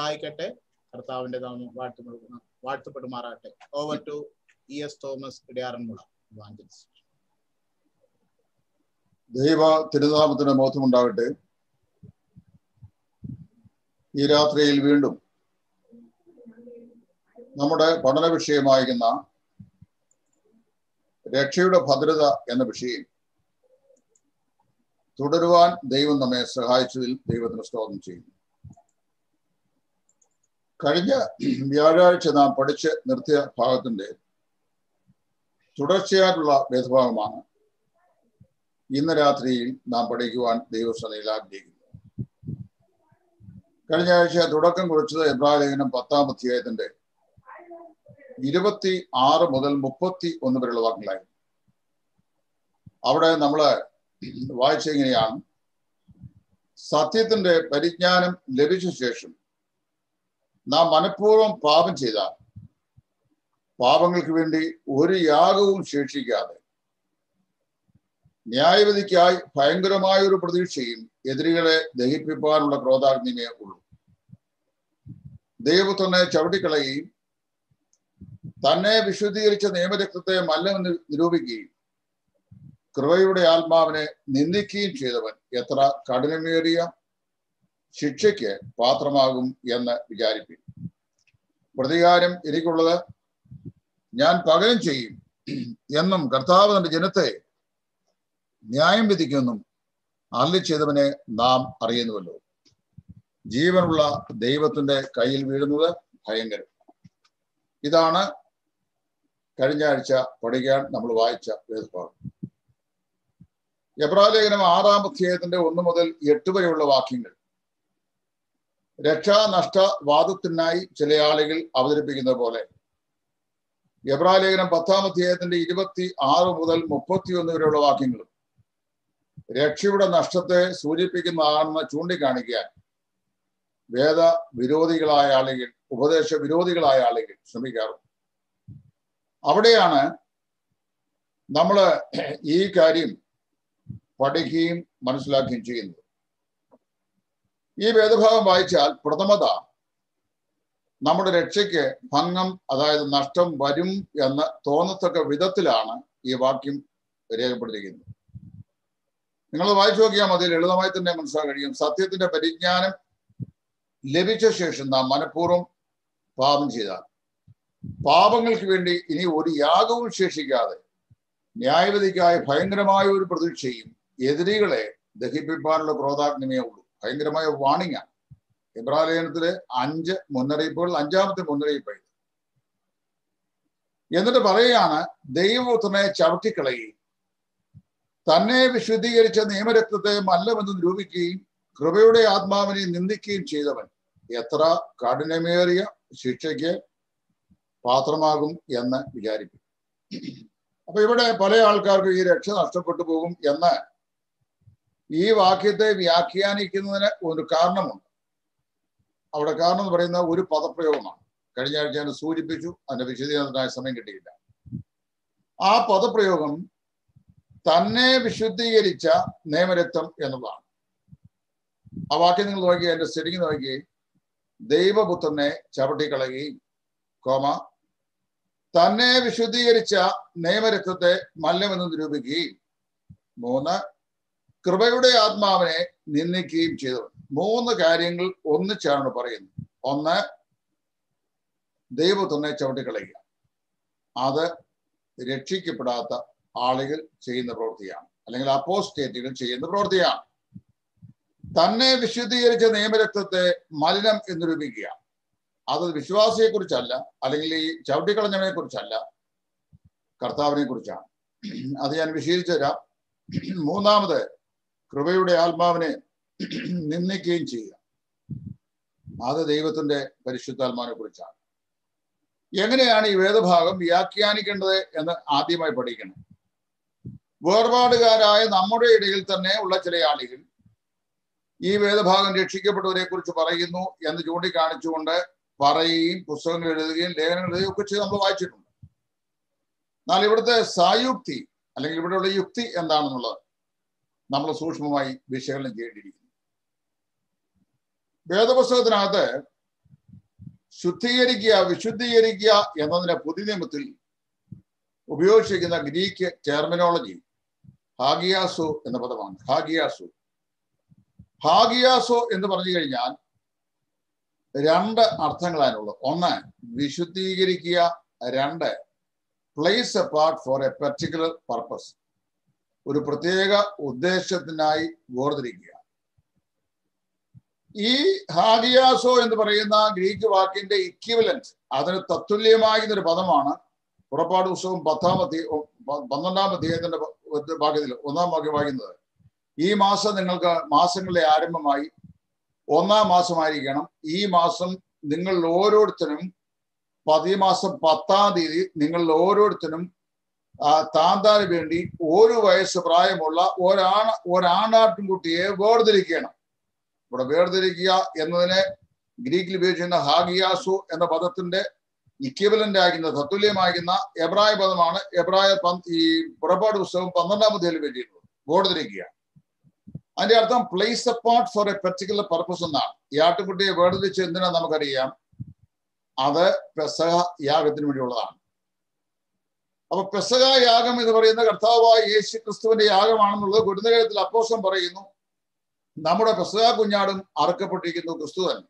സഹായിക്കട്ടെ. കർത്താവിന്റെ നാമം വാഴ്ത്തുപെടുന്ന വാഴ്ത്തപ്പെടുമാറാട്ടെ over to E S Thomas Idayaranmula ദൈവ തിരുനാമത്തിന് മോഹമുണ്ടാകട്ടെ ഈ രാത്രിയിൽ വീണ്ടും നമ്മുടെ പഠന വിഷയമായിരുന്ന രക്ഷയുടെ ഭദ്രത എന്ന വിഷയം തുടരുവാൻ ദൈവം നമ്മെ സഹായിച്ചതിൽ ദൈവത്തിന് സ്തോത്രം ചെയ്യുന്നു. കഴിഞ്ഞ വ്യാഴാഴ്ച നാം പഠിച്ച് നിർത്തിയ ഭാഗത്തിന്റെ തുടർച്ചയായിട്ടുള്ള വേദഭാഗമാണ്. ഇന്ന് രാത്രിയിൽ നാം പഠിക്കുവാൻ ദൈവസനയിൽ ആഗ്രഹിക്കുന്നു. കഴിഞ്ഞ ആഴ്ച തുടക്കം കുറിച്ചത് എബ്രാലേഖനം പത്താം അധ്യായത്തിന്റെ ഇരുപത്തി ആറ് മുതൽ മുപ്പത്തി ഒന്ന് വരെയുള്ള വാക്കുകളായിരുന്നു അവിടെ നമ്മൾ വായിച്ച ഇങ്ങനെയാണ്. സത്യത്തിന്റെ പരിജ്ഞാനം ലഭിച്ച ശേഷം നാം മനഃപൂർവം പാപം ചെയ്താൽ പാപങ്ങൾക്ക് വേണ്ടി ഒരു യാഗവും ശേഷിക്കാതെ ന്യായവിധിക്കായി ഭയങ്കരമായ ഒരു പ്രതീക്ഷയും എതിരികളെ ദഹിപ്പിക്കാനുള്ള ക്രോധാഗ്നിയെ ഉള്ളൂ. ദൈവത്തിനെ ചവിട്ടിക്കളയുകയും തന്നെ വിശുദ്ധീകരിച്ച നിയമരക്തത്തെ മല്ലെന്ന് നിരൂപിക്കുകയും കൃപയുടെ ആത്മാവിനെ നിന്ദിക്കുകയും ചെയ്തവൻ എത്ര കഠിനമേറിയ ശിക്ഷയ്ക്ക് പാത്രമാകും എന്ന് വിചാരിപ്പിൻ പ്രതികാരം എനിക്കുള്ളത് ഞാൻ പകരം ചെയ്യും എന്നും കർത്താവ് തന്റെ ജനത്തെ ന്യായം വിധിക്കുമെന്നും അല്ലി ചെയ്തവനെ നാം അറിയുന്നുവല്ലോ. ജീവനുള്ള ദൈവത്തിന്റെ കയ്യിൽ വീഴുന്നത് ഭയങ്കരം. ഇതാണ് കഴിഞ്ഞ ആഴ്ച പഠിക്കാൻ നമ്മൾ വായിച്ച വേദഭാഗം എബ്രാലേഖനം ആറാം അധ്യായത്തിന്റെ ഒന്ന് മുതൽ എട്ട് വരെയുള്ള വാക്യങ്ങൾ. രക്ഷാനഷ്ടവാദത്തിനായി ചില ആളുകൾ അവതരിപ്പിക്കുന്ന പോലെ. എബ്രാലേഖനം പത്താം അധ്യായത്തിന്റെ ഇരുപത്തി ആറ് മുതൽ മുപ്പത്തിയൊന്ന് വരെയുള്ള വാക്യങ്ങളും. രക്ഷയുടെ നഷ്ടത്തെ സൂചിപ്പിക്കുന്നതാണെന്ന് ചൂണ്ടിക്കാണിക്കാൻ വേദ വിരോധികളായ ആളുകൾ ഉപദേശ വിരോധികളായ ആളുകൾ ശ്രമിക്കാറുണ്ട്. അവിടെയാണ് നമ്മൾ ഈ കാര്യം പഠിക്കുകയും മനസ്സിലാക്കുകയും ചെയ്യുന്നത്. ഈ വേദഭാഗം വായിച്ചാൽ പ്രഥമത നമ്മുടെ രക്ഷയ്ക്ക് ഭംഗം അതായത് നഷ്ടം വരും എന്ന് തോന്നത്തക്ക വിധത്തിലാണ് ഈ വാക്യം രേഖപ്പെടുത്തിയിരിക്കുന്നത്. നിങ്ങൾ വായിച്ചു നോക്കിയാൽ മതി ലളിതമായി തന്നെ മനസ്സിലാക്കാൻ കഴിയും. സത്യത്തിന്റെ പരിജ്ഞാനം ലഭിച്ച ശേഷം നാം മനഃപൂർവം പാപം ചെയ്താൽ. പാപങ്ങൾക്ക് വേണ്ടി ഇനി ഒരു യാഗവും ശേഷിക്കാതെ ന്യായവിധിക്കായി ഭയങ്കരമായ ഒരു പ്രതീക്ഷയും എതിരികളെ ദഹിപ്പിക്കാനുള്ള ക്രോധാഗ്നിമേ ഉള്ളൂ. ഭയങ്കരമായ വാണിംഗ് ആണ് ഇബ്രാലേഖനത്തിലെ അഞ്ച് മുന്നറിയിപ്പുകൾ അഞ്ചാമത്തെ മുന്നറിയിപ്പ് എന്നിട്ട് പറയുകയാണ് ദൈവത്തിനെ ചവിട്ടിക്കളയുകയും തന്നെ വിശുദ്ധീകരിച്ച നിയമരക്തത്തെ മല്ലമെന്ന് നിരൂപിക്കുകയും കൃപയുടെ ആത്മാവിനെ നിന്ദിക്കുകയും ചെയ്തവൻ എത്ര കഠിനമേറിയ ശിക്ഷയ്ക്ക് പാത്രമാകും എന്ന് വിചാരിക്കും. അപ്പൊ ഇവിടെ പല ആൾക്കാർക്കും ഈ രക്ഷ നഷ്ടപ്പെട്ടു പോകും എന്ന് ഈ വാക്യത്തെ വ്യാഖ്യാനിക്കുന്നതിന് ഒരു കാരണമുണ്ട്. അവിടെ കാരണം എന്ന് പറയുന്ന ഒരു പദപ്രയോഗമാണ്. കഴിഞ്ഞ ആഴ്ച ഞാൻ സൂചിപ്പിച്ചു അതിന്റെ വിശദീകരണത്തിനായ സമയം കിട്ടിയില്ല. ആ പദപ്രയോഗം തന്നെ വിശുദ്ധീകരിച്ച നിയമരക്തം എന്നുള്ളതാണ്. ആ വാക്യം നിങ്ങൾ നോക്കി എന്റെ ശരിക്കും നോക്കി. ദൈവപുത്രനെ ചവിട്ടിക്കളയുകയും കോമ തന്നെ വിശുദ്ധീകരിച്ച നിയമരക്തത്തെ മല്ലമെന്ന് നിരൂപിക്കുകയും. മൂന്ന് കൃപയുടെ ആത്മാവിനെ നിന്ദിക്കുകയും ചെയ്തു. മൂന്ന് കാര്യങ്ങൾ ഒന്നിച്ചാണ് പറയുന്നത്. ഒന്ന് ദൈവത്തിനെ ചവിട്ടിക്കളയുക. അത് രക്ഷിക്കപ്പെടാത്ത ആളുകൾ ചെയ്യുന്ന പ്രവൃത്തിയാണ്. അല്ലെങ്കിൽ അപ്പോസ്റ്റേറ്റുകൾ ചെയ്യുന്ന പ്രവൃത്തിയാണ്. തന്നെ വിശുദ്ധീകരിച്ച നിയമരക്തത്തെ മലിനം എന്ന് രൂപിക്കുക അത് വിശ്വാസിയെ കുറിച്ചല്ല അല്ലെങ്കിൽ ഈ ചവിട്ടിക്കളഞ്ഞവനെ കുറിച്ചല്ല കർത്താവിനെ കുറിച്ചാണ് അത് ഞാൻ വിശീലിച്ചു തരാം. മൂന്നാമത് കൃപയുടെ ആത്മാവിനെ നിന്ദിക്കുകയും ചെയ്യുക. അത് ദൈവത്തിന്റെ പരിശുദ്ധാത്മാവിനെ കുറിച്ചാണ്. എങ്ങനെയാണ് ഈ വേദഭാഗം വ്യാഖ്യാനിക്കേണ്ടത് എന്ന് ആദ്യമായി പഠിക്കണം. വേർപാടുകാരായ നമ്മുടെ ഇടയിൽ തന്നെ ഉള്ള ചില ആളുകൾ ഈ വേദഭാഗം രക്ഷിക്കപ്പെട്ടവരെ കുറിച്ച് പറയുന്നു എന്ന് ചൂണ്ടിക്കാണിച്ചുകൊണ്ട് പറയുകയും പുസ്തകങ്ങൾ എഴുതുകയും ലേഖനങ്ങൾ എഴുതുകയും ഒക്കെ ചെയ്ത് നമ്മൾ വായിച്ചിട്ടുണ്ട്. എന്നാൽ ഇവിടുത്തെ സായുക്തി അല്ലെങ്കിൽ ഇവിടെയുള്ള യുക്തി എന്താണെന്നുള്ളത് നമ്മൾ സൂക്ഷ്മമായി വിശകലനം ചെയ്യേണ്ടിയിരിക്കുന്നു. വേദപുസ്തകത്തിനകത്ത് ശുദ്ധീകരിക്കുക വിശുദ്ധീകരിക്കുക എന്നതിനെ പുതിയ നിയമത്തിൽ ഉപയോഗിച്ചിരിക്കുന്ന ഗ്രീക്ക് ടെർമിനോളജി ഹാഗിയാസോ എന്ന പദമാണ്. ഹാഗിയാസോ. ഹാഗിയാസോ എന്ന് പറഞ്ഞു കഴിഞ്ഞാൽ രണ്ട് അർത്ഥങ്ങളാണുള്ളത്. ഒന്ന് വിശുദ്ധീകരിക്കുക. രണ്ട് place apart for a particular purpose ഒരു പ്രത്യേക ഉദ്ദേശത്തിനായി വേർതിരിക്കുക. ഈ ഹാഗിയാസോ എന്ന് പറയുന്ന ഗ്രീക്ക് വാക്കിന്റെ ഇക്വിവലന്റ് അതിന് തത്തുല്യമാകുന്ന ഒരു പദമാണ് പുറപ്പാട് പുസ്തകം പത്താം അധ്യ- പന്ത്രണ്ടാം അധ്യായത്തിന്റെ ഭാഗ്യത്തിൽ ഒന്നാം വാക്യം വായിക്കുന്നത്. ഈ മാസം നിങ്ങൾക്ക് മാസങ്ങളുടെ ആരംഭമായി ഒന്നാം മാസമായിരിക്കണം. ഈ മാസം നിങ്ങൾ ഓരോരുത്തരും പതി മാസം പത്താം തീയതി നിങ്ങൾ ഓരോരുത്തരും താന്താന് വേണ്ടി ഒരു വയസ്സ് പ്രായമുള്ള ഒരാണ ഒരാണാട്ടിൻകുട്ടിയെ വേർതിരിക്കണം. ഇവിടെ വേർതിരിക്കുക എന്നതിനെ ഗ്രീക്കിൽ ഉപയോഗിച്ചിരുന്ന ഹാഗിയാസു എന്ന പദത്തിന്റെ ഇക്വലന്റ് ആകുന്ന തത്തുല്യമാകുന്ന എബ്രായ പദമാണ് എബ്രായ ഈ പുറപ്പാട് പുസ്തകം പന്ത്രണ്ടാം അധ്യായം ഉപയോഗിച്ചിരുന്നത് വേർതിരിക്കുക. അതിന്റെ അർത്ഥം place apart for a particular purpose എന്നാണ്. ഈ ആട്ടുകുട്ടിയെ വേർതിരിച്ച് എന്തിനാ നമുക്കറിയാം? അത് പെസഹ യാഗത്തിന് വേണ്ടിയുള്ളതാണ്. അപ്പൊ പെസക യാഗം എന്ന് പറയുന്ന കർത്താവായ യേശു ക്രിസ്തുവിന്റെ യാഗമാണെന്നുള്ളത് ഗുരുനഗരത്തിൽ അപ്പോസം പറയുന്നു. നമ്മുടെ പെസക കുഞ്ഞാടും അറുക്കപ്പെട്ടിരിക്കുന്നു ക്രിസ്തു തന്നെ.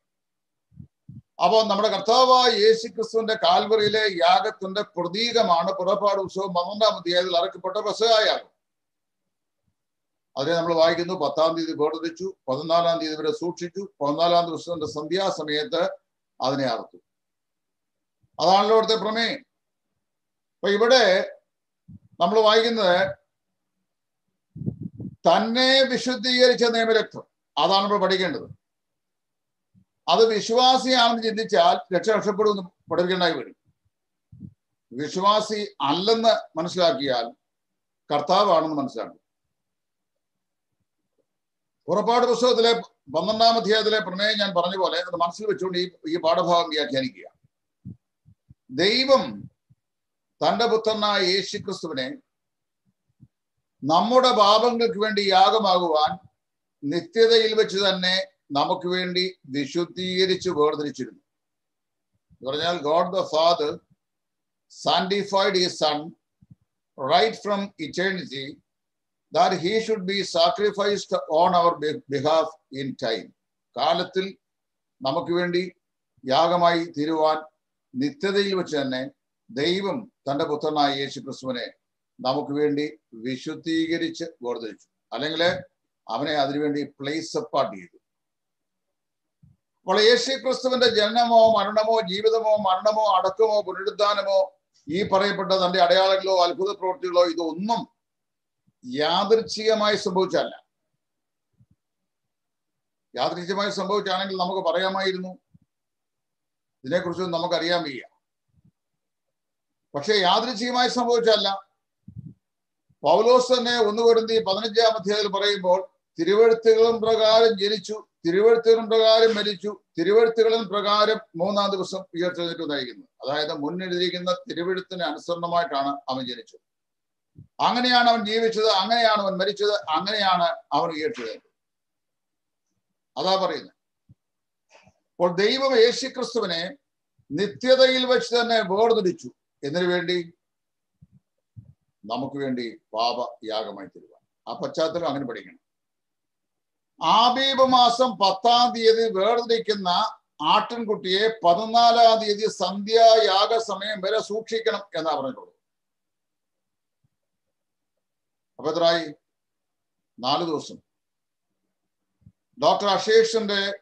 അപ്പൊ നമ്മുടെ കർത്താവായ യേശു ക്രിസ്തുവിന്റെ കാൽവറിയിലെ യാഗത്തിന്റെ പ്രതീകമാണ് പുറപ്പാട് ഉത്സവം പന്ത്രണ്ടാം അധ്യായത്തിൽ അറക്കപ്പെട്ട പെസക യാഗം. അതിനെ നമ്മൾ വായിക്കുന്നു. പത്താം തീയതി വേർതിരിച്ചു പതിനാലാം തീയതി വരെ സൂക്ഷിച്ചു. പതിനാലാം ദിവസത്തിന്റെ സന്ധ്യാസമയത്ത് അതിനെ അറുത്തു. അതാണല്ലോ ഇവിടുത്തെ പ്രമേയം. അപ്പൊ ഇവിടെ നമ്മൾ വായിക്കുന്നത് തന്നെ വിശുദ്ധീകരിച്ച നിയമരക്തം അതാണ് നമ്മൾ പഠിക്കേണ്ടത്. അത് വിശ്വാസിയാണെന്ന് ചിന്തിച്ചാൽ രക്ഷ രക്ഷപ്പെടുമെന്ന് പഠിക്കേണ്ടായി വരും. വിശ്വാസി അല്ലെന്ന് മനസ്സിലാക്കിയാൽ കർത്താവാണെന്ന് മനസ്സിലാക്കും. പുറപ്പാട് പുസ്തകത്തിലെ പന്ത്രണ്ടാം അധ്യായത്തിലെ പ്രമേയം ഞാൻ പറഞ്ഞ പോലെ അത് മനസ്സിൽ വെച്ചുകൊണ്ട് ഈ ഈ പാഠഭാഗം വ്യാഖ്യാനിക്കുക. ദൈവം തന്റെ പുത്രനായ യേശു ക്രിസ്തുവിനെ നമ്മുടെ പാപങ്ങൾക്ക് വേണ്ടി യാഗമാകുവാൻ നിത്യതയിൽ വെച്ച് തന്നെ നമുക്ക് വേണ്ടി വിശുദ്ധീകരിച്ച് വേർതിരിച്ചിരുന്നു. പറഞ്ഞാൽ ഗോഡ് ദ ഫാദർ സാൻഡിഫൈഡ് ഈ son right from eternity that he should be sacrificed on our behalf in time കാലത്തിൽ നമുക്ക് വേണ്ടി യാഗമായി തീരുവാൻ നിത്യതയിൽ വെച്ച് തന്നെ ദൈവം തന്റെ പുത്രനായ യേശു ക്രിസ്തുവിനെ നമുക്ക് വേണ്ടി വിശുദ്ധീകരിച്ച് വേർതിരിച്ചു. അല്ലെങ്കിൽ അവനെ അതിനുവേണ്ടി പ്ലേസ് അപ്പാർട്ട് ചെയ്തു. അപ്പോൾ യേശു ക്രിസ്തുവിന്റെ ജനനമോ മരണമോ ജീവിതമോ മരണമോ അടക്കമോ പുനരുദ്ധാനമോ ഈ പറയപ്പെട്ട തന്റെ അടയാളങ്ങളോ അത്ഭുത പ്രവൃത്തികളോ ഇതൊന്നും യാദൃച്ഛികമായി സംഭവിച്ചല്ല യാദൃച്ഛികമായി സംഭവിച്ചാണെങ്കിൽ നമുക്ക് പറയാമായിരുന്നു. ഇതിനെക്കുറിച്ച് നമുക്കറിയാൻ വയ്യ. പക്ഷെ യാദൃച്ഛികമായി സംഭവിച്ചല്ല പൗലോസ് തന്നെ ഒന്ന് കൊടുത്തി പതിനഞ്ചാം അധ്യായത്തിൽ പറയുമ്പോൾ തിരുവഴുത്തുകളും പ്രകാരം ജനിച്ചു തിരുവഴുത്തുകളും പ്രകാരം മരിച്ചു തിരുവഴുത്തുകളും പ്രകാരം മൂന്നാം ദിവസം ഉയർത്തെഴുന്നേറ്റ് നയിക്കുന്നു അതായത് മുന്നെഴുതിയിരിക്കുന്ന തിരുവഴുത്തിന് അനുസരണമായിട്ടാണ് അവൻ ജനിച്ചത്. അങ്ങനെയാണ് അവൻ ജീവിച്ചത് അങ്ങനെയാണ് അവൻ മരിച്ചത് അങ്ങനെയാണ് അവൻ ഉയർച്ചത് അതാ പറയുന്നത്. അപ്പോൾ ദൈവം യേശുക്രിസ്തുവിനെ നിത്യതയിൽ വെച്ച് തന്നെ വേർതിരിച്ചു. എന്നതിനു വേണ്ടി? നമുക്ക് വേണ്ടി പാപ യാഗമായി തരുവാൻ. ആ പശ്ചാത്തലം അങ്ങനെ പഠിക്കണം. ആബീബ് മാസം പത്താം തീയതി വേർതിരിക്കുന്ന ആട്ടിൻകുട്ടിയെ പതിനാലാം തീയതി സന്ധ്യായാഗ സമയം വരെ സൂക്ഷിക്കണം എന്നാ പറഞ്ഞിട്ടുള്ളത്. അപ്പൊ എത്രയായി നാല് ദിവസം. ഡോക്ടർ അശേഷിന്റെ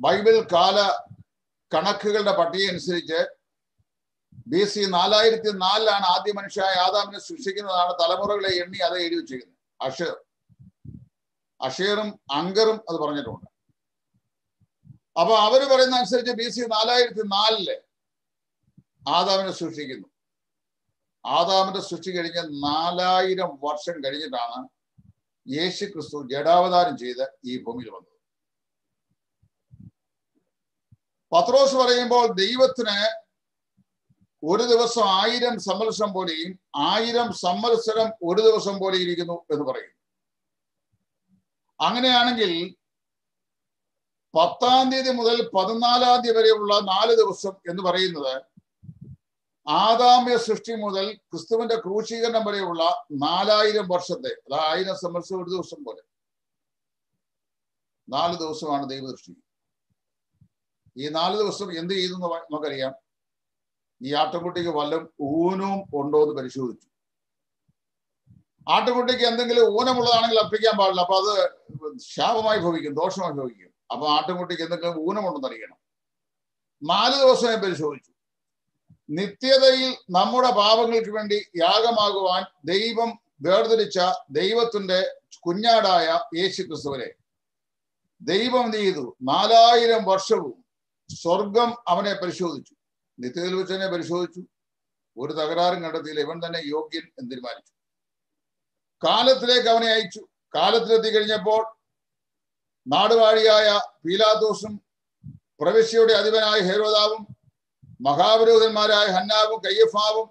ബൈബിൾ കാല കണക്കുകളുടെ പട്ടിക അനുസരിച്ച് ബി സി നാലായിരത്തി നാലിലാണ് ആദ്യ മനുഷ്യായ ആദാമിനെ സൃഷ്ടിക്കുന്നതാണ് തലമുറകളെ എണ്ണി അത് എഴുതി വെച്ചിരിക്കുന്നത് അഷേർ. അഷേറും അങ്കറും അത് പറഞ്ഞിട്ടുണ്ട്. അപ്പൊ അവർ പറയുന്ന അനുസരിച്ച് ബി സി നാലായിരത്തി നാലിൽ ആദാമിനെ സൃഷ്ടിക്കുന്നു. ആദാമിന്റെ സൃഷ്ടി കഴിഞ്ഞ നാലായിരം വർഷം കഴിഞ്ഞിട്ടാണ് യേശു ക്രിസ്തു ജഡാവതാരം ചെയ്ത് ഈ ഭൂമിയിൽ വന്നത്. പത്രോസ് പറയുമ്പോൾ ദൈവത്തിന് ഒരു ദിവസം ആയിരം സമ്മത്സരം പോലെയും ആയിരം സമ്മത്സരം ഒരു ദിവസം പോലെ ഇരിക്കുന്നു എന്ന് പറയും അങ്ങനെയാണെങ്കിൽ പത്താം തീയതി മുതൽ പതിനാലാം തീയതി വരെയുള്ള നാല് ദിവസം എന്ന് പറയുന്നത് ആദാമ്യ സൃഷ്ടി മുതൽ ക്രിസ്തുവിന്റെ ക്രൂശീകരണം വരെയുള്ള നാലായിരം വർഷത്തെ അതായത് ആയിരം സമ്മത്സരം ഒരു ദിവസം പോലെ. നാല് ദിവസമാണ് ദൈവദൃഷ്ടി. ഈ നാല് ദിവസം എന്ത് ചെയ്തു നമുക്കറിയാം. ഈ ആട്ടുകുട്ടിക്ക് വല്ലതും ഊനവും ഉണ്ടോ എന്ന് പരിശോധിച്ചു. ആട്ടുകുട്ടിക്ക് എന്തെങ്കിലും ഊനമുള്ളതാണെങ്കിൽ അർപ്പിക്കാൻ പാടില്ല. അപ്പൊ അത് ശാപമായി ഭവിക്കും ദോഷമായി ഭവിക്കും. അപ്പൊ ആട്ടുകുട്ടിക്ക് എന്തെങ്കിലും ഊനമുണ്ടെന്ന് അറിയണം. നാല് ദിവസം പരിശോധിച്ചു. നിത്യതയിൽ നമ്മുടെ പാപങ്ങൾക്ക് വേണ്ടി യാഗമാകുവാൻ ദൈവം വേർതിരിച്ച ദൈവത്തിന്റെ കുഞ്ഞാടായ യേശു ക്രിസ്തുവരെ ദൈവം എന്ത് ചെയ്തു? നാലായിരം വർഷവും സ്വർഗം അവനെ പരിശോധിച്ചു. നിത്യതയിൽ പരിശോധിച്ചു. ഒരു തകരാറും കണ്ടെത്തിയില്ല. ഇവൻ തന്നെ യോഗ്യൻ എന്ന് തീരുമാനിച്ചു. കാലത്തിലേക്ക് അവനെ അയച്ചു. കാലത്തിലെത്തി കഴിഞ്ഞപ്പോൾ നാടുവാഴിയായ പീലാദോസും പ്രവിശ്യയുടെ അധിപനായ ഹേരോദാവും മഹാപുരോഹിതന്മാരായ ഹന്നാവും കയ്യഫാവും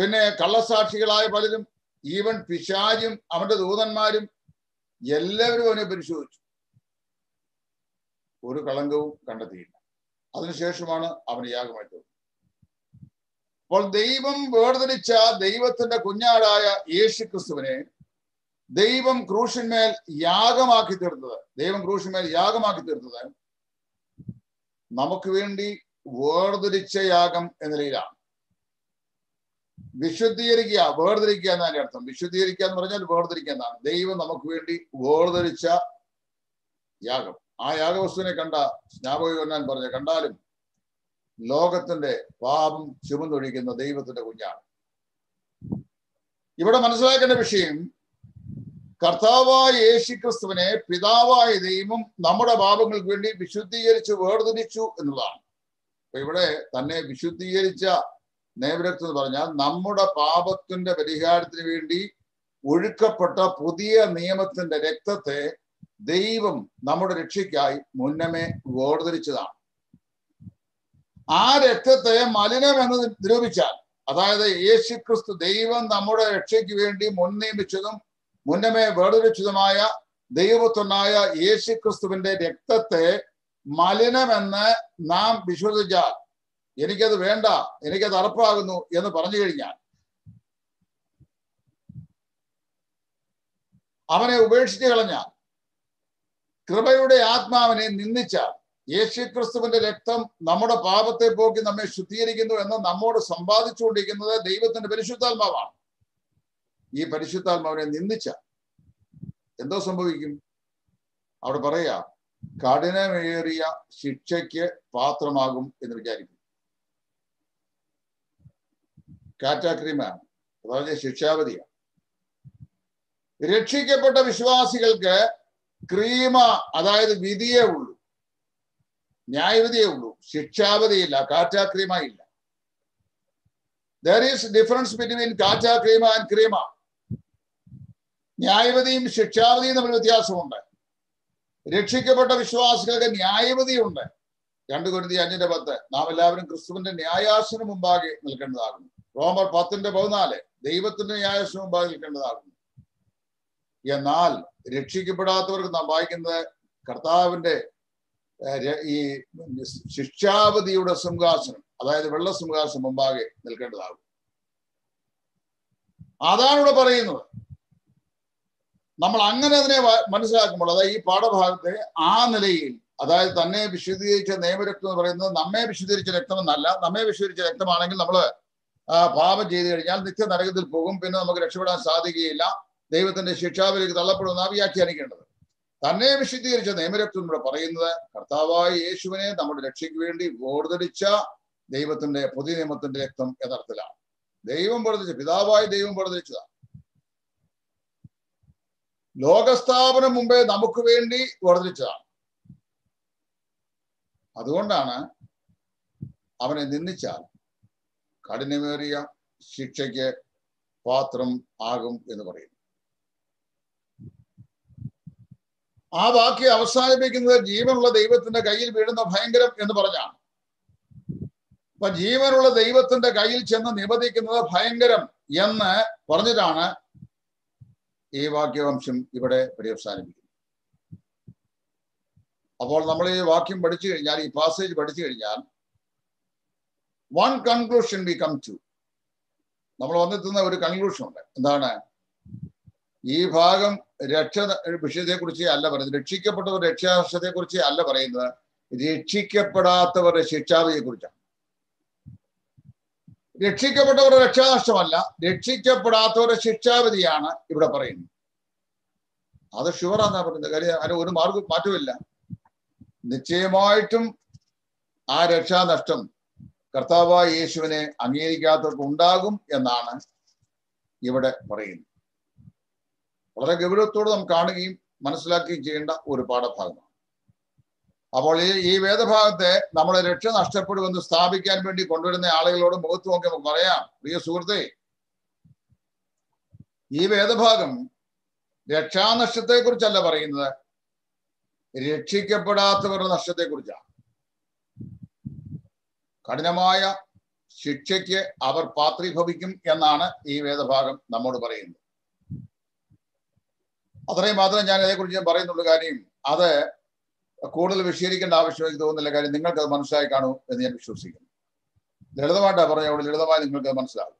പിന്നെ കള്ളസാക്ഷികളായ പലരും ഈവൻ പിശാജും അവന്റെ ദൂതന്മാരും എല്ലാവരും അവനെ പരിശോധിച്ചു. ഒരു കളങ്കവും കണ്ടെത്തിയില്ല. അതിനുശേഷമാണ് അവൻ യാഗമായിട്ട് അപ്പോൾ ദൈവം വേർതിരിച്ച ദൈവത്തിന്റെ കുഞ്ഞാടായ യേശു ക്രിസ്തുവിനെ ദൈവം ക്രൂശന്മേൽ യാഗമാക്കി തീർത്തത്. ദൈവം ക്രൂശന്മേൽ യാഗമാക്കി തീർത്തത് നമുക്ക് വേണ്ടി വേർതിരിച്ച യാഗം എന്ന നിലയിലാണ്. വിശുദ്ധീകരിക്കുക വേർതിരിക്കുക എന്നാണ് അർത്ഥം. വിശുദ്ധീകരിക്കുക എന്ന് പറഞ്ഞാൽ വേർതിരിക്കുക എന്നാണ്. ദൈവം നമുക്ക് വേണ്ടി വേർതിരിച്ച യാഗം. ആ യാഗവസ്തുവിനെ കണ്ട സ്നാപകയോന്നാൻ പറഞ്ഞു കണ്ടാലും ലോകത്തിന്റെ പാപം ചുമന്നൊഴിക്കുന്ന ദൈവത്തിന്റെ കുഞ്ഞാണ്. ഇവിടെ മനസ്സിലാക്കേണ്ട വിഷയം കർത്താവായ യേശുക്രിസ്തുവിനെ പിതാവായ ദൈവം നമ്മുടെ പാപങ്ങൾക്ക് വേണ്ടി വിശുദ്ധീകരിച്ച് വേർതിരിച്ചു എന്നുള്ളതാണ് അപ്പൊ ഇവിടെ തന്നെ വിശുദ്ധീകരിച്ച നേവരക്തം എന്ന് പറഞ്ഞാൽ നമ്മുടെ പാപത്തിന്റെ പരിഹാരത്തിന് വേണ്ടി ഒഴുക്കപ്പെട്ട പുതിയ നിയമത്തിന്റെ രക്തത്തെ ദൈവം നമ്മുടെ രക്ഷയ്ക്കായി മുന്നമേ വേർതിരിച്ചതാണ്. ആ രക്തത്തെ മലിനം എന്ന് നിരൂപിച്ചാൽ അതായത് യേശു ക്രിസ്തു ദൈവം നമ്മുടെ രക്ഷയ്ക്ക് വേണ്ടി മുൻ നിയമിച്ചതും മുന്നമേ വേർതിരിച്ചതുമായ ദൈവത്വനായ യേശുക്രിസ്തുവിന്റെ രക്തത്തെ മലിനമെന്ന് നാം വിശ്വസിച്ചാൽ എനിക്കത് വേണ്ട എനിക്കത് അറപ്പാകുന്നു എന്ന് പറഞ്ഞു കഴിഞ്ഞാൽ അവനെ ഉപേക്ഷിച്ച് കളഞ്ഞാൽ കൃപയുടെ ആത്മാവിനെ നിന്ദിച്ചാൽ യേശുക്രിസ്തുവിന്റെ രക്തം നമ്മുടെ പാപത്തെ പോക്കി നമ്മെ ശുദ്ധീകരിക്കുന്നു എന്ന് നമ്മോട് സമ്പാദിച്ചുകൊണ്ടിരിക്കുന്നത് ദൈവത്തിന്റെ പരിശുദ്ധാത്മാവാണ്. ഈ പരിശുദ്ധാത്മാവിനെ നിന്ദിച്ച എന്തോ സംഭവിക്കും? അവിടെ പറയാ കഠിനമേറിയ ശിക്ഷയ്ക്ക് പാത്രമാകും എന്ന് വിചാരിക്കും കാറ്റാക്രിമാണ് അതായത് ശിക്ഷാവധിയാണ്. രക്ഷിക്കപ്പെട്ട വിശ്വാസികൾക്ക് ക്രീമ അതായത് വിധിയേ ഉള്ളൂ. ന്യായവിധിയേ ഉള്ളൂ. ശിക്ഷാവധിയില്ല കാറ്റാക്രീമ ഇല്ല ദർ ഈസ് ഡിഫറൻസ് ബിറ്റ്വീൻ കാറ്റാക്രീമ ആൻഡ് ക്രീമ. ന്യായവതിയും ശിക്ഷാവതിയും തമ്മിൽ വ്യത്യാസമുണ്ട്. രക്ഷിക്കപ്പെട്ട വിശ്വാസികൾക്ക് ന്യായവതിയുണ്ട് രണ്ടു കൊരുതി അഞ്ചിന്റെ പത്ത്. നാം എല്ലാവരും ക്രിസ്തുവിന്റെ ന്യായാസന മുമ്പാകെ നിൽക്കേണ്ടതാകുന്നു. റോമർ പത്തിന്റെ പതിനാല്. ദൈവത്തിന്റെ ന്യായാസന മുമ്പാകെ നിൽക്കേണ്ടതാകുന്നു. എന്നാൽ രക്ഷിക്കപ്പെടാത്തവർക്ക് നാം വായിക്കുന്നത് കർത്താവിന്റെ ഈ ശിക്ഷാവധിയുടെ സിംഹാസനം അതായത് വെള്ള സിംഹാസനം മുമ്പാകെ നിൽക്കേണ്ടതാകും. അതാണ് ഇവിടെ പറയുന്നത്. നമ്മൾ അങ്ങനെ അതിനെ മനസ്സിലാക്കുമ്പോൾ അതായത് ഈ പാഠഭാഗത്തെ ആ നിലയിൽ അതായത് തന്നെ വിശദീകരിച്ച നിയമരക്തം എന്ന് പറയുന്നത് നമ്മെ വിശുദ്ധീകരിച്ച രക്തമെന്നല്ല നമ്മെ വിശദീകരിച്ച രക്തമാണെങ്കിൽ നമ്മൾ പാപം ചെയ്തു കഴിഞ്ഞാൽ നിത്യ നരകത്തിൽ പോകും പിന്നെ നമുക്ക് രക്ഷപ്പെടാൻ സാധിക്കുകയില്ല. ദൈവത്തിന്റെ ശിക്ഷാവിലേക്ക് തള്ളപ്പെടുമെന്നാണ് വ്യാഖ്യാനിക്കേണ്ടത്. തന്നെ വിശുദ്ധീകരിച്ച നിയമരക്തം ഇവിടെ പറയുന്നത് കർത്താവായ യേശുവിനെ നമ്മുടെ രക്ഷയ്ക്ക് വേണ്ടി വേർതിരിച്ച ദൈവത്തിന്റെ പുതിയ നിയമത്തിന്റെ രക്തം യഥാർത്ഥത്തിലാണ്. ദൈവം വേർതിരിച്ച പിതാവായ ദൈവം വേർതിരിച്ചതാണ്. ലോകസ്ഥാപനം മുമ്പേ നമുക്ക് വേണ്ടി വേർതിരിച്ചതാണ്. അതുകൊണ്ടാണ് അവനെ നിന്ദിച്ചാൽ കഠിനമേറിയ ശിക്ഷയ്ക്ക് പാത്രം ആകും എന്ന് പറയുന്നു ആ വാക്യം അവസാനിപ്പിക്കുന്നത് ജീവനുള്ള ദൈവത്തിന്റെ കയ്യിൽ വീഴുന്ന ഭയങ്കരം എന്ന് പറഞ്ഞാണ്. അപ്പൊ ജീവനുള്ള ദൈവത്തിന്റെ കയ്യിൽ ചെന്ന് നിബന്ധിക്കുന്നത് ഭയങ്കരം എന്ന് പറഞ്ഞിട്ടാണ് ഈ വാക്യവംശം ഇവിടെ പര്യവസാനിപ്പിക്കുന്നത്. അപ്പോൾ നമ്മൾ ഈ വാക്യം പഠിച്ചു കഴിഞ്ഞാൽ ഈ പാസേജ് പഠിച്ചു കഴിഞ്ഞാൽ one conclusion we come to നമ്മൾ വന്നെത്തുന്ന ഒരു കൺക്ലൂഷൻ ഉണ്ട്. എന്താണ്? ഈ ഭാഗം രക്ഷ വിഷയത്തെ കുറിച്ച് അല്ല പറയുന്നത്. രക്ഷിക്കപ്പെട്ടവർ രക്ഷാശത്തെ കുറിച്ച് അല്ല പറയുന്നത്. രക്ഷിക്കപ്പെടാത്തവരുടെ ശിക്ഷാവിയെ കുറിച്ചാണ് രക്ഷിക്കപ്പെട്ടവരുടെ രക്ഷാനഷ്ടമല്ല രക്ഷിക്കപ്പെടാത്തവരുടെ ശിക്ഷാവിധിയാണ് ഇവിടെ പറയുന്നത്. അത് ഷുവറാന്നാ പറയുന്നത്. കാര്യം അതിന് ഒരു മാർഗം മാറ്റമില്ല നിശ്ചയമായിട്ടും ആ രക്ഷാനഷ്ടം കർത്താവായ യേശുവിനെ അംഗീകരിക്കാത്തവർക്ക് ഉണ്ടാകും എന്നാണ് ഇവിടെ പറയുന്നത്. വളരെ ഗൗരവത്തോടെ നാം കാണുകയും മനസ്സിലാക്കുകയും ചെയ്യേണ്ട ഒരു പാഠഭാഗമാണ്. അപ്പോൾ ഈ ഈ വേദഭാഗത്തെ നമ്മളെ രക്ഷ നഷ്ടപ്പെടുമെന്ന് സ്ഥാപിക്കാൻ വേണ്ടി കൊണ്ടുവരുന്ന ആളുകളോട് മുഖത്ത് നോക്കി നമുക്ക് പറയാം. പ്രിയ സുഹൃത്തെ ഈ വേദഭാഗം രക്ഷാനഷ്ടത്തെ കുറിച്ചല്ല പറയുന്നത്. രക്ഷിക്കപ്പെടാത്തവരുടെ നഷ്ടത്തെ കുറിച്ചാണ് കഠിനമായ ശിക്ഷയ്ക്ക് അവർ പാത്രീഭവിക്കും എന്നാണ് ഈ വേദഭാഗം നമ്മോട് പറയുന്നത്. അത്രയും മാത്രം ഞാൻ അതേക്കുറിച്ച് ഞാൻ പറയുന്നുള്ളൂ. കാര്യം അത് കൂടുതൽ വിശീകരിക്കേണ്ട ആവശ്യം എനിക്ക് തോന്നുന്നില്ല. കാര്യം നിങ്ങൾക്ക് അത് മനസ്സിലായി കാണൂ എന്ന് ഞാൻ വിശ്വസിക്കുന്നു. ലളിതമായിട്ടാണ് പറഞ്ഞ അവിടെ ലളിതമായി നിങ്ങൾക്ക് അത് മനസ്സിലാകും.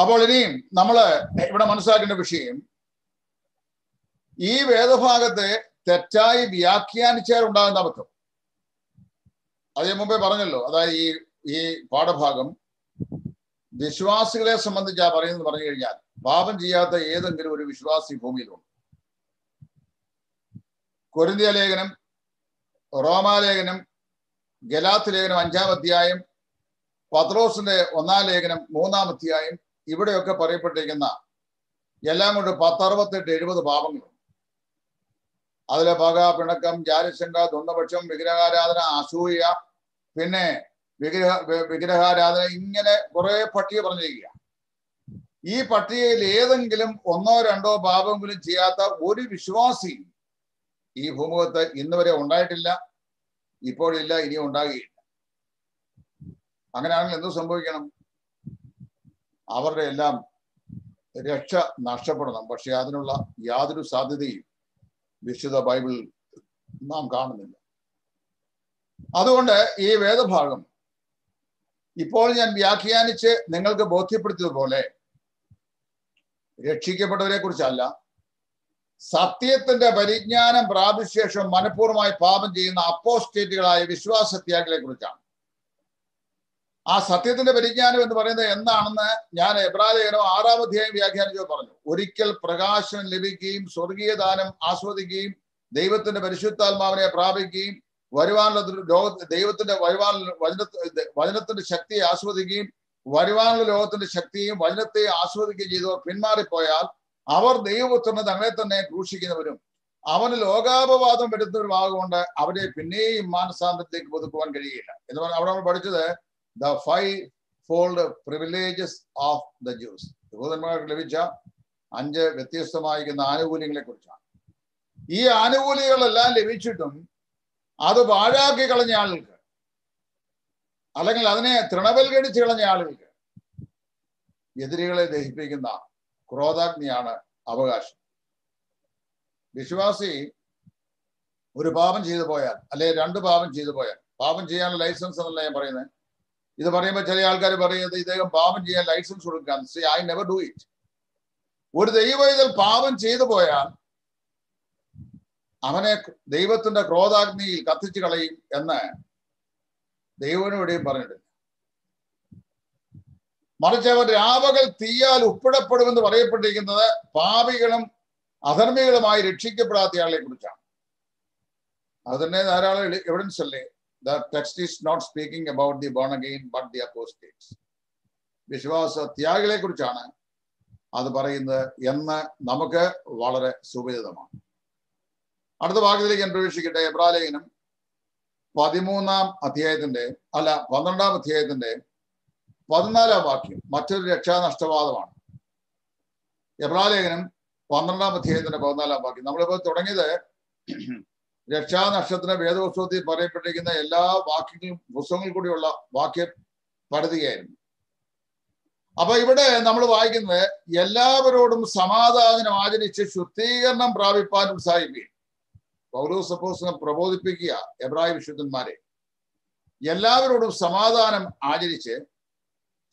അപ്പോൾ ഇനിയും നമ്മൾ ഇവിടെ മനസ്സിലാക്കേണ്ട വിഷയം ഈ വേദഭാഗത്തെ തെറ്റായി വ്യാഖ്യാനിച്ചാൽ ഉണ്ടാകുന്ന അബദ്ധം. അത് ഞാൻ മുമ്പേ പറഞ്ഞല്ലോ. അതായത് ഈ ഈ പാഠഭാഗം വിശ്വാസികളെ സംബന്ധിച്ചാ പറയുന്നത് പറഞ്ഞു കഴിഞ്ഞാൽ പാപം ചെയ്യാത്ത ഏതെങ്കിലും ഒരു വിശ്വാസി ഭൂമിയിലുണ്ട്. കൊരിന്തിയ ലേഖനം റോമാലേഖനം ഗലാത്ത് ലേഖനം അഞ്ചാം അധ്യായം പത്രോസിന്റെ ഒന്നാം ലേഖനം മൂന്നാം അധ്യായം ഇവിടെയൊക്കെ പറയപ്പെട്ടിരിക്കുന്ന എല്ലാം കൊണ്ട് പത്തറുപത്തെട്ട് എഴുപത് പാപങ്ങളുണ്ട്. അതിലെ പക പിണക്കം ജാരശങ്ക ദ്വന്ദ്പക്ഷം വിഗ്രഹാരാധന അസൂയ പിന്നെ വിഗ്രഹ വിഗ്രഹാരാധന ഇങ്ങനെ കുറെ പട്ടിക പറഞ്ഞിരിക്കുക. ഈ പട്ടികയിൽ ഏതെങ്കിലും ഒന്നോ രണ്ടോ പാപമെങ്കിലും ചെയ്യാത്ത ഒരു വിശ്വാസി ഈ ഭൂമുഖത്ത് ഇന്ന് വരെ ഉണ്ടായിട്ടില്ല ഇപ്പോഴില്ല ഇനി ഉണ്ടാകുകയില്ല. അങ്ങനെയാണെങ്കിൽ എന്ത് സംഭവിക്കണം? അവരുടെ എല്ലാം രക്ഷ നഷ്ടപ്പെടണം. പക്ഷെ അതിനുള്ള യാതൊരു സാധ്യതയും വിശുദ്ധ ബൈബിൾ നാം കാണുന്നില്ല. അതുകൊണ്ട് ഈ വേദഭാഗം ഇപ്പോൾ ഞാൻ വ്യാഖ്യാനിച്ച് നിങ്ങൾക്ക് ബോധ്യപ്പെടുത്തിയതുപോലെ രക്ഷിക്കപ്പെട്ടവരെ കുറിച്ചല്ല സത്യത്തിന്റെ പരിജ്ഞാനം പ്രാപിച്ച ശേഷം മനഃപൂർവമായി പാപം ചെയ്യുന്ന അപ്പോസ്റ്റേറ്റുകളായ വിശ്വാസ ത്യാഗികളെ കുറിച്ചാണ്. ആ സത്യത്തിന്റെ പരിജ്ഞാനം എന്ന് പറയുന്നത് എന്താണെന്ന് ഞാൻ എബ്രാലേഖനോ ആറാം അധ്യായം വ്യാഖ്യാനിച്ചോ പറഞ്ഞു. ഒരിക്കൽ പ്രകാശം ലഭിക്കുകയും സ്വർഗീയ ദാനം ആസ്വദിക്കുകയും ദൈവത്തിന്റെ പരിശുദ്ധാത്മാവിനെ പ്രാപിക്കുകയും വരുവാനുള്ള ലോക ദൈവത്തിന്റെ വരുവാൻ വചന വചനത്തിന്റെ ശക്തിയെ ആസ്വദിക്കുകയും വരുവാനുള്ള ലോകത്തിന്റെ ശക്തിയും വചനത്തെ ആസ്വദിക്കുകയും ചെയ്തവർ പിന്മാറിപ്പോയാൽ അവർ ദൈവപുത്രനെ തങ്ങളെ തന്നെ ക്രൂശിക്കുന്നവരും അവന് ലോകാപവാദം വരുന്നവരുമാകൊണ്ട് അവരെ പിന്നെയും മാനസാന്തരത്തിലേക്ക് പുതുക്കുവാൻ കഴിയില്ല. എന്ന് പറഞ്ഞാൽ അവിടെ നമ്മൾ പഠിച്ചത് the five fold privileges of the Jews യഹൂദന്മാർക്ക് ലഭിച്ച അഞ്ച് വ്യത്യസ്തമായിരിക്കുന്ന ആനുകൂല്യങ്ങളെ കുറിച്ചാണ് ഈ ആനുകൂല്യങ്ങളെല്ലാം ലഭിച്ചിട്ടും അത് പാഴാക്കി കളഞ്ഞ ആളുകൾക്ക് അല്ലെങ്കിൽ അതിനെ തൃണവൽഗണിച്ച് കളഞ്ഞ ആളുകൾക്ക് എതിരികളെ ദഹിപ്പിക്കുന്ന ക്രോധാഗ്നിയാണ് അവകാശം. വിശ്വാസി ഒരു പാപം ചെയ്തു പോയാൽ അല്ലെ രണ്ട് പാപം ചെയ്തു പോയാൽ പാപം ചെയ്യാനുള്ള ലൈസൻസ് എന്നല്ല ഞാൻ പറയുന്നത്. ഇത് പറയുമ്പോൾ ചില ആൾക്കാർ പറയുന്നത് ഇദ്ദേഹം പാപം ചെയ്യാൻ ലൈസൻസ് കൊടുക്കാൻ. See I never do it ഒരു ദൈവം ഇതിൽ പാപം ചെയ്തു പോയാൽ അവനെ ദൈവത്തിന്റെ ക്രോധാഗ്നിയിൽ കത്തിച്ചു കളയും എന്ന് ദൈവനും ഇവിടെയും പറഞ്ഞിട്ടില്ല മറിച്ച് അവൻ രാവകൾ തീയാൽ ഉപ്പിടപ്പെടുമെന്ന് പറയപ്പെട്ടിരിക്കുന്നത് പാപികളും അധർമ്മികളുമായി രക്ഷിക്കപ്പെടാത്ത ആളെ കുറിച്ചാണ്. അത് തന്നെ ധാരാളം എവിഡൻസ് അല്ലേ? The text is not speaking about the born again but the apostates വിശ്വാസ ത്യാഗികളെ കുറിച്ചാണ് അത് പറയുന്നത് എന്ന് നമുക്ക് വളരെ സുപരിതമാണ് അടുത്ത ഭാഗത്തിലേക്ക് ഞാൻ പ്രവേശിക്കട്ടെ. എബ്രാലേഖനം പതിമൂന്നാം അധ്യായത്തിന്റെ അല്ല പന്ത്രണ്ടാം അധ്യായത്തിന്റെ പതിനാലാം വാക്യം. മറ്റൊരു രക്ഷാനഷ്ടവാദമാണ്. എബ്രാലേഖനം പന്ത്രണ്ടാം അധ്യായത്തിന്റെ പതിനാലാം വാക്യം. നമ്മളിപ്പോൾ തുടങ്ങിയത് രക്ഷാനഷ്ടത്തിന് വേദപുസ്തകത്തിൽ പറയപ്പെട്ടിരിക്കുന്ന എല്ലാ വാക്യങ്ങളും പുസ്തകങ്ങളിൽ കൂടിയുള്ള വാക്യ പടുതിയായിരുന്നു അപ്പൊ ഇവിടെ നമ്മൾ വായിക്കുന്നത് എല്ലാവരോടും സമാധാനം ആചരിച്ച് ശുദ്ധീകരണം പ്രാപിപ്പാൻ ഉത്സാഹിക്കുകയും പൗലോസ് അപ്പോസ്തലം പ്രബോധിപ്പിക്കുക എബ്രായ വിശുദ്ധന്മാരെ എല്ലാവരോടും സമാധാനം ആചരിച്ച്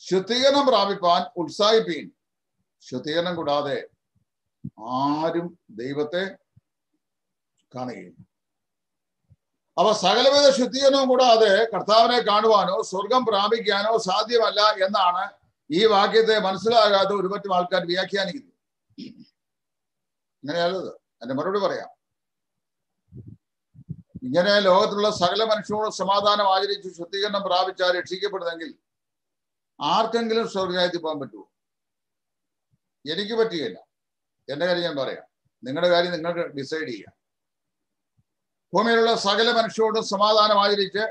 ശുദ്ധീകരണം പ്രാപിപ്പാൻ ഉത്സാഹിപ്പീൻ ശുദ്ധീകരണം കൂടാതെ ആരും ദൈവത്തെ കാണുകയില്ല. അപ്പൊ സകലവിധ ശുദ്ധീകരണവും കൂടാതെ കർത്താവിനെ കാണുവാനോ സ്വർഗം പ്രാപിക്കാനോ സാധ്യമല്ല എന്നാണ് ഈ വാക്യത്തെ മനസ്സിലാകാതെ ഒരുപറ്റം ആൾക്കാർ വ്യാഖ്യാനിക്കുന്നത്. ഇങ്ങനെയല്ലത്. എന്റെ മറുപടി പറയാം. ഇങ്ങനെ ലോകത്തിലുള്ള സകല മനുഷ്യരോട് സമാധാനം ആചരിച്ച് ശുദ്ധീകരണം പ്രാപിച്ചാൽ രക്ഷിക്കപ്പെടുന്നെങ്കിൽ ആർക്കെങ്കിലും സ്വർഗരാജ്യത്തിൽ പോകാൻ പറ്റുമോ? എനിക്ക് പറ്റുകയില്ല. എന്റെ കാര്യം ഞാൻ പറയാം. നിങ്ങളുടെ കാര്യം നിങ്ങൾക്ക് ഡിസൈഡ് ചെയ്യാം. ഭൂമിയിലുള്ള സകല മനുഷ്യരോടും സമാധാനം ആചരിച്ച്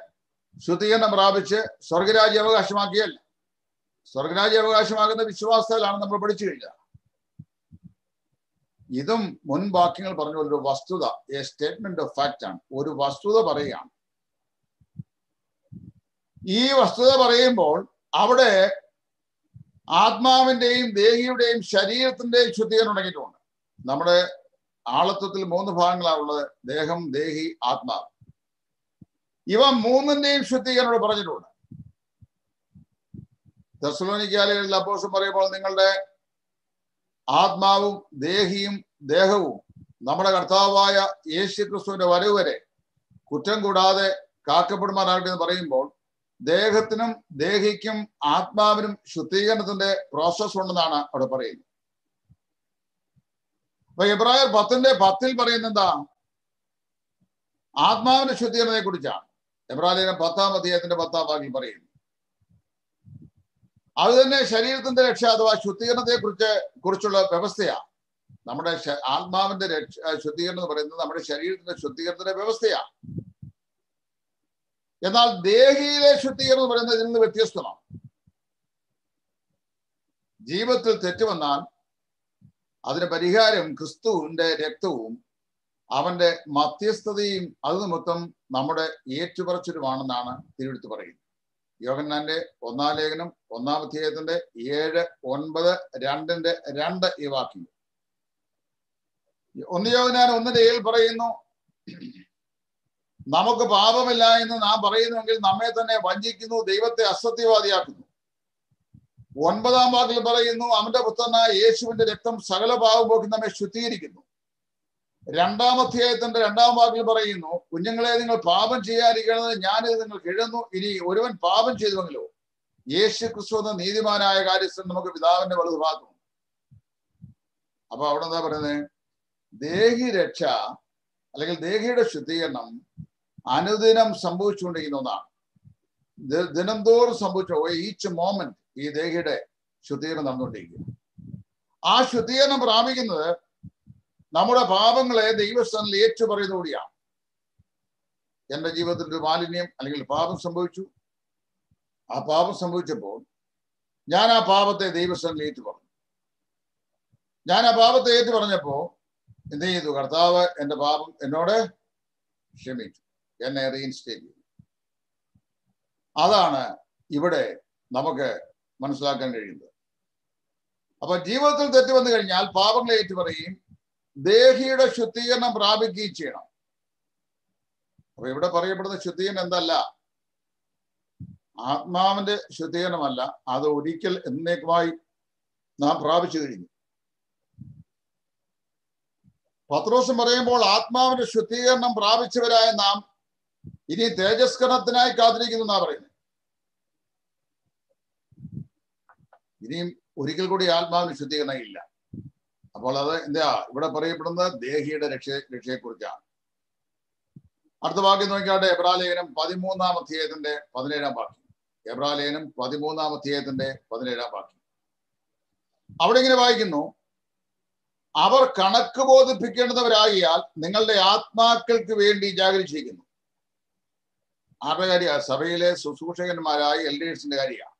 ശുദ്ധീകരണം പ്രാപിച്ച് സ്വർഗരാജ്യ അവകാശമാക്കിയല്ല സ്വർഗരാജ്യ അവകാശമാകുന്ന വിശ്വാസത്തിലാണ് നമ്മൾ പഠിച്ചു കഴിഞ്ഞത്. ഇതും മുൻ വാക്യങ്ങൾ പറഞ്ഞ ഒരു വസ്തുത എ സ്റ്റേറ്റ്മെന്റ് ഓഫ് ഫാക്റ്റ് ആണ്. ഒരു വസ്തുത പറയുകയാണ്. ഈ വസ്തുത പറയുമ്പോൾ അവിടെ ആത്മാവിന്റെയും ദേഹിയുടെയും ശരീരത്തിന്റെയും ശുദ്ധീകരണം അടങ്ങിയിട്ടുണ്ട് നമ്മുടെ ആളത്വത്തിൽ മൂന്ന് ഭാഗങ്ങളാണുള്ളത് ദേഹം ദേഹി ആത്മാവ്. ഇവ മൂന്നിന്റെയും ശുദ്ധീകരണം പറഞ്ഞിട്ടുണ്ട്. തെസ്ലോനിക്കാലികളിൽ അപ്പോസം പറയുമ്പോൾ നിങ്ങളുടെ ആത്മാവും ദേഹിയും ദേഹവും നമ്മുടെ കർത്താവായ യേശു ക്രിസ്തുവിന്റെ വരവ് വരെ കുറ്റം കൂടാതെ കാക്കപ്പെടുമാറാകട്ടെ എന്ന് പറയുമ്പോൾ ദേഹത്തിനും ദേഹിക്കും ആത്മാവിനും ശുദ്ധീകരണത്തിന്റെ പ്രോസസ് ഉണ്ടെന്നാണ് അവിടെ പറയുന്നത്. അപ്പൊ ഇബ്രാഹിം പത്തിന്റെ പത്തിൽ പറയുന്ന എന്താ? ആത്മാവിന്റെ ശുദ്ധീകരണത്തെ കുറിച്ചാണ് എബ്രാഹിം പത്താം അധ്യായത്തിന്റെ പത്താം ഭാഗത്തിൽ പറയുന്നു. അത് തന്നെ ശരീരത്തിന്റെ രക്ഷ അഥവാ ശുദ്ധീകരണത്തെ കുറിച്ച് കുറിച്ചുള്ള വ്യവസ്ഥയാണ്. നമ്മുടെ ആത്മാവിന്റെ രക്ഷ ശുദ്ധീകരണം എന്ന് പറയുന്നത് നമ്മുടെ ശരീരത്തിന്റെ ശുദ്ധീകരണത്തിന്റെ വ്യവസ്ഥയാ എന്നാൽ ദേഹിയിലെ ശുദ്ധീകരണം എന്ന് പറയുന്നത് ഇതിൽ നിന്ന് വ്യത്യസ്തമാണ്. ജീവിതത്തിൽ തെറ്റ് വന്നാൽ അതിന് പരിഹാരം ക്രിസ്തുവിന്റെ രക്തവും അവന്റെ മധ്യസ്ഥതയും അത് നിമിത്തം നമ്മുടെ ഏറ്റുപറച്ചിലുമാണെന്നാണ് തിരുവെടുത്ത് പറയുന്നത്. യോഗന്നാന്റെ ഒന്നാം ലേഖനം ഒന്നാം അധ്യായത്തിന്റെ ഏഴ് ഒൻപത് രണ്ടിന്റെ രണ്ട് ഈ വാക്യം ഒന്ന് യോഗനാൻ ഒന്നിന്റെ ഏഴിൽ പറയുന്നു നമുക്ക് പാപമില്ല എന്ന് നാം പറയുന്നുവെങ്കിൽ നമ്മെ തന്നെ വഞ്ചിക്കുന്നു ദൈവത്തെ അസത്യവാദിയാക്കുന്നു. ഒൻപതാം വാക്കിൽ പറയുന്നു അവന്റെ പുത്രനായ യേശുവിന്റെ രക്തം സകല പാവം പോക്കി നമ്മെ ശുദ്ധീകരിക്കുന്നു. രണ്ടാം അധ്യായത്തിന്റെ രണ്ടാം വാക്കിൽ പറയുന്നു കുഞ്ഞുങ്ങളെ നിങ്ങൾ പാപം ചെയ്യാതിരിക്കണമെന്ന് ഞാനിത് നിങ്ങൾക്ക് എഴുതുന്നു. ഇനി ഒരുവൻ പാപം ചെയ്തുവെങ്കിലോ? യേശു ക്രിസ്തു എന്ന നീതിമാനായ കാര്യസ്ഥൻ നമുക്ക് പിതാവിന്റെ വലതു ഭാഗം അപ്പൊ അവിടെ എന്താ പറയുന്നത് ദേഹി രക്ഷ അല്ലെങ്കിൽ ദേഹിയുടെ ശുദ്ധീകരണം അനുദിനം സംഭവിച്ചുകൊണ്ടിരിക്കുന്ന ഒന്നാണ്. ദിനംതോറും സംഭവിച്ച ഈച്ച് മോമെന്റ് ഈ ദേഹിയുടെ ശുദ്ധീകരണം നടന്നുകൊണ്ടിരിക്കുക ആ ശുദ്ധീകരണം പ്രാപിക്കുന്നത് നമ്മുടെ പാപങ്ങളെ ദൈവസ്ഥാനിൽ ഏറ്റുപറയുന്നതോടെയാണ്. എന്റെ ജീവിതത്തിൽ ഒരു മാലിന്യം അല്ലെങ്കിൽ പാപം സംഭവിച്ചു. ആ പാപം സംഭവിച്ചപ്പോൾ ഞാൻ ആ പാപത്തെ ദൈവസ്ഥാനിൽ ഏറ്റു പറഞ്ഞു ഞാൻ ആ പാപത്തെ ഏറ്റു പറഞ്ഞപ്പോ എന്ത് ചെയ്തു? കർത്താവ് എന്റെ പാപം എന്നോട് ക്ഷമിച്ചു. എന്നെ റീഇൻസ്റ്റേറ്റ് ചെയ്തു. അതാണ് ഇവിടെ നമുക്ക് മനസ്സിലാക്കാൻ കഴിയുന്നത്. അപ്പൊ ജീവിതത്തിൽ തെറ്റ് വന്നു കഴിഞ്ഞാൽ പാപങ്ങളെ ഏറ്റുപറയുകയും ദേഹിയുടെ ശുദ്ധീകരണം പ്രാപിക്കുകയും ചെയ്യണം. അപ്പൊ ഇവിടെ പറയപ്പെടുന്ന ശുദ്ധീകരണം എന്തല്ല? ആത്മാവിന്റെ ശുദ്ധീകരണമല്ല. അത് ഒരിക്കൽ എന്നേക്കുമായി നാം പ്രാപിച്ചു കഴിഞ്ഞു. പത്രോസം പറയുമ്പോൾ ആത്മാവിന്റെ ശുദ്ധീകരണം പ്രാപിച്ചവരായ നാം ഇനി തേജസ്കരണത്തിനായി കാത്തിരിക്കുന്നു എന്നാ പറയുന്നത്. ഇനിയും ഒരിക്കൽ കൂടി ആത്മാവിന് ശുദ്ധീകരണം ഇല്ല അപ്പോൾ അത് എന്താ? ഇവിടെ പറയപ്പെടുന്നത് ദേഹിയുടെ രക്ഷ രക്ഷയെക്കുറിച്ചാണ്. അടുത്ത വാക്യം നോക്കിയാട്ടെ എബ്രാലേഖനം പതിമൂന്നാം അധ്യായത്തിന്റെ പതിനേഴാം വാക്യം. എബ്രാലേഖനം പതിമൂന്നാം അധ്യായത്തിന്റെ പതിനേഴാം വാക്യം. അവിടെ ഇങ്ങനെ വായിക്കുന്നു അവർ കണക്ക് ബോധിപ്പിക്കേണ്ടവരാകിയാൽ നിങ്ങളുടെ ആത്മാക്കൾക്ക് വേണ്ടി ജാഗരിച്ചിരിക്കുന്നു. ആരുടെ കാര്യ? സഭയിലെ ശുശ്രൂഷകന്മാരായ എൽഡേഴ്സിന്റെ കാര്യമാണ്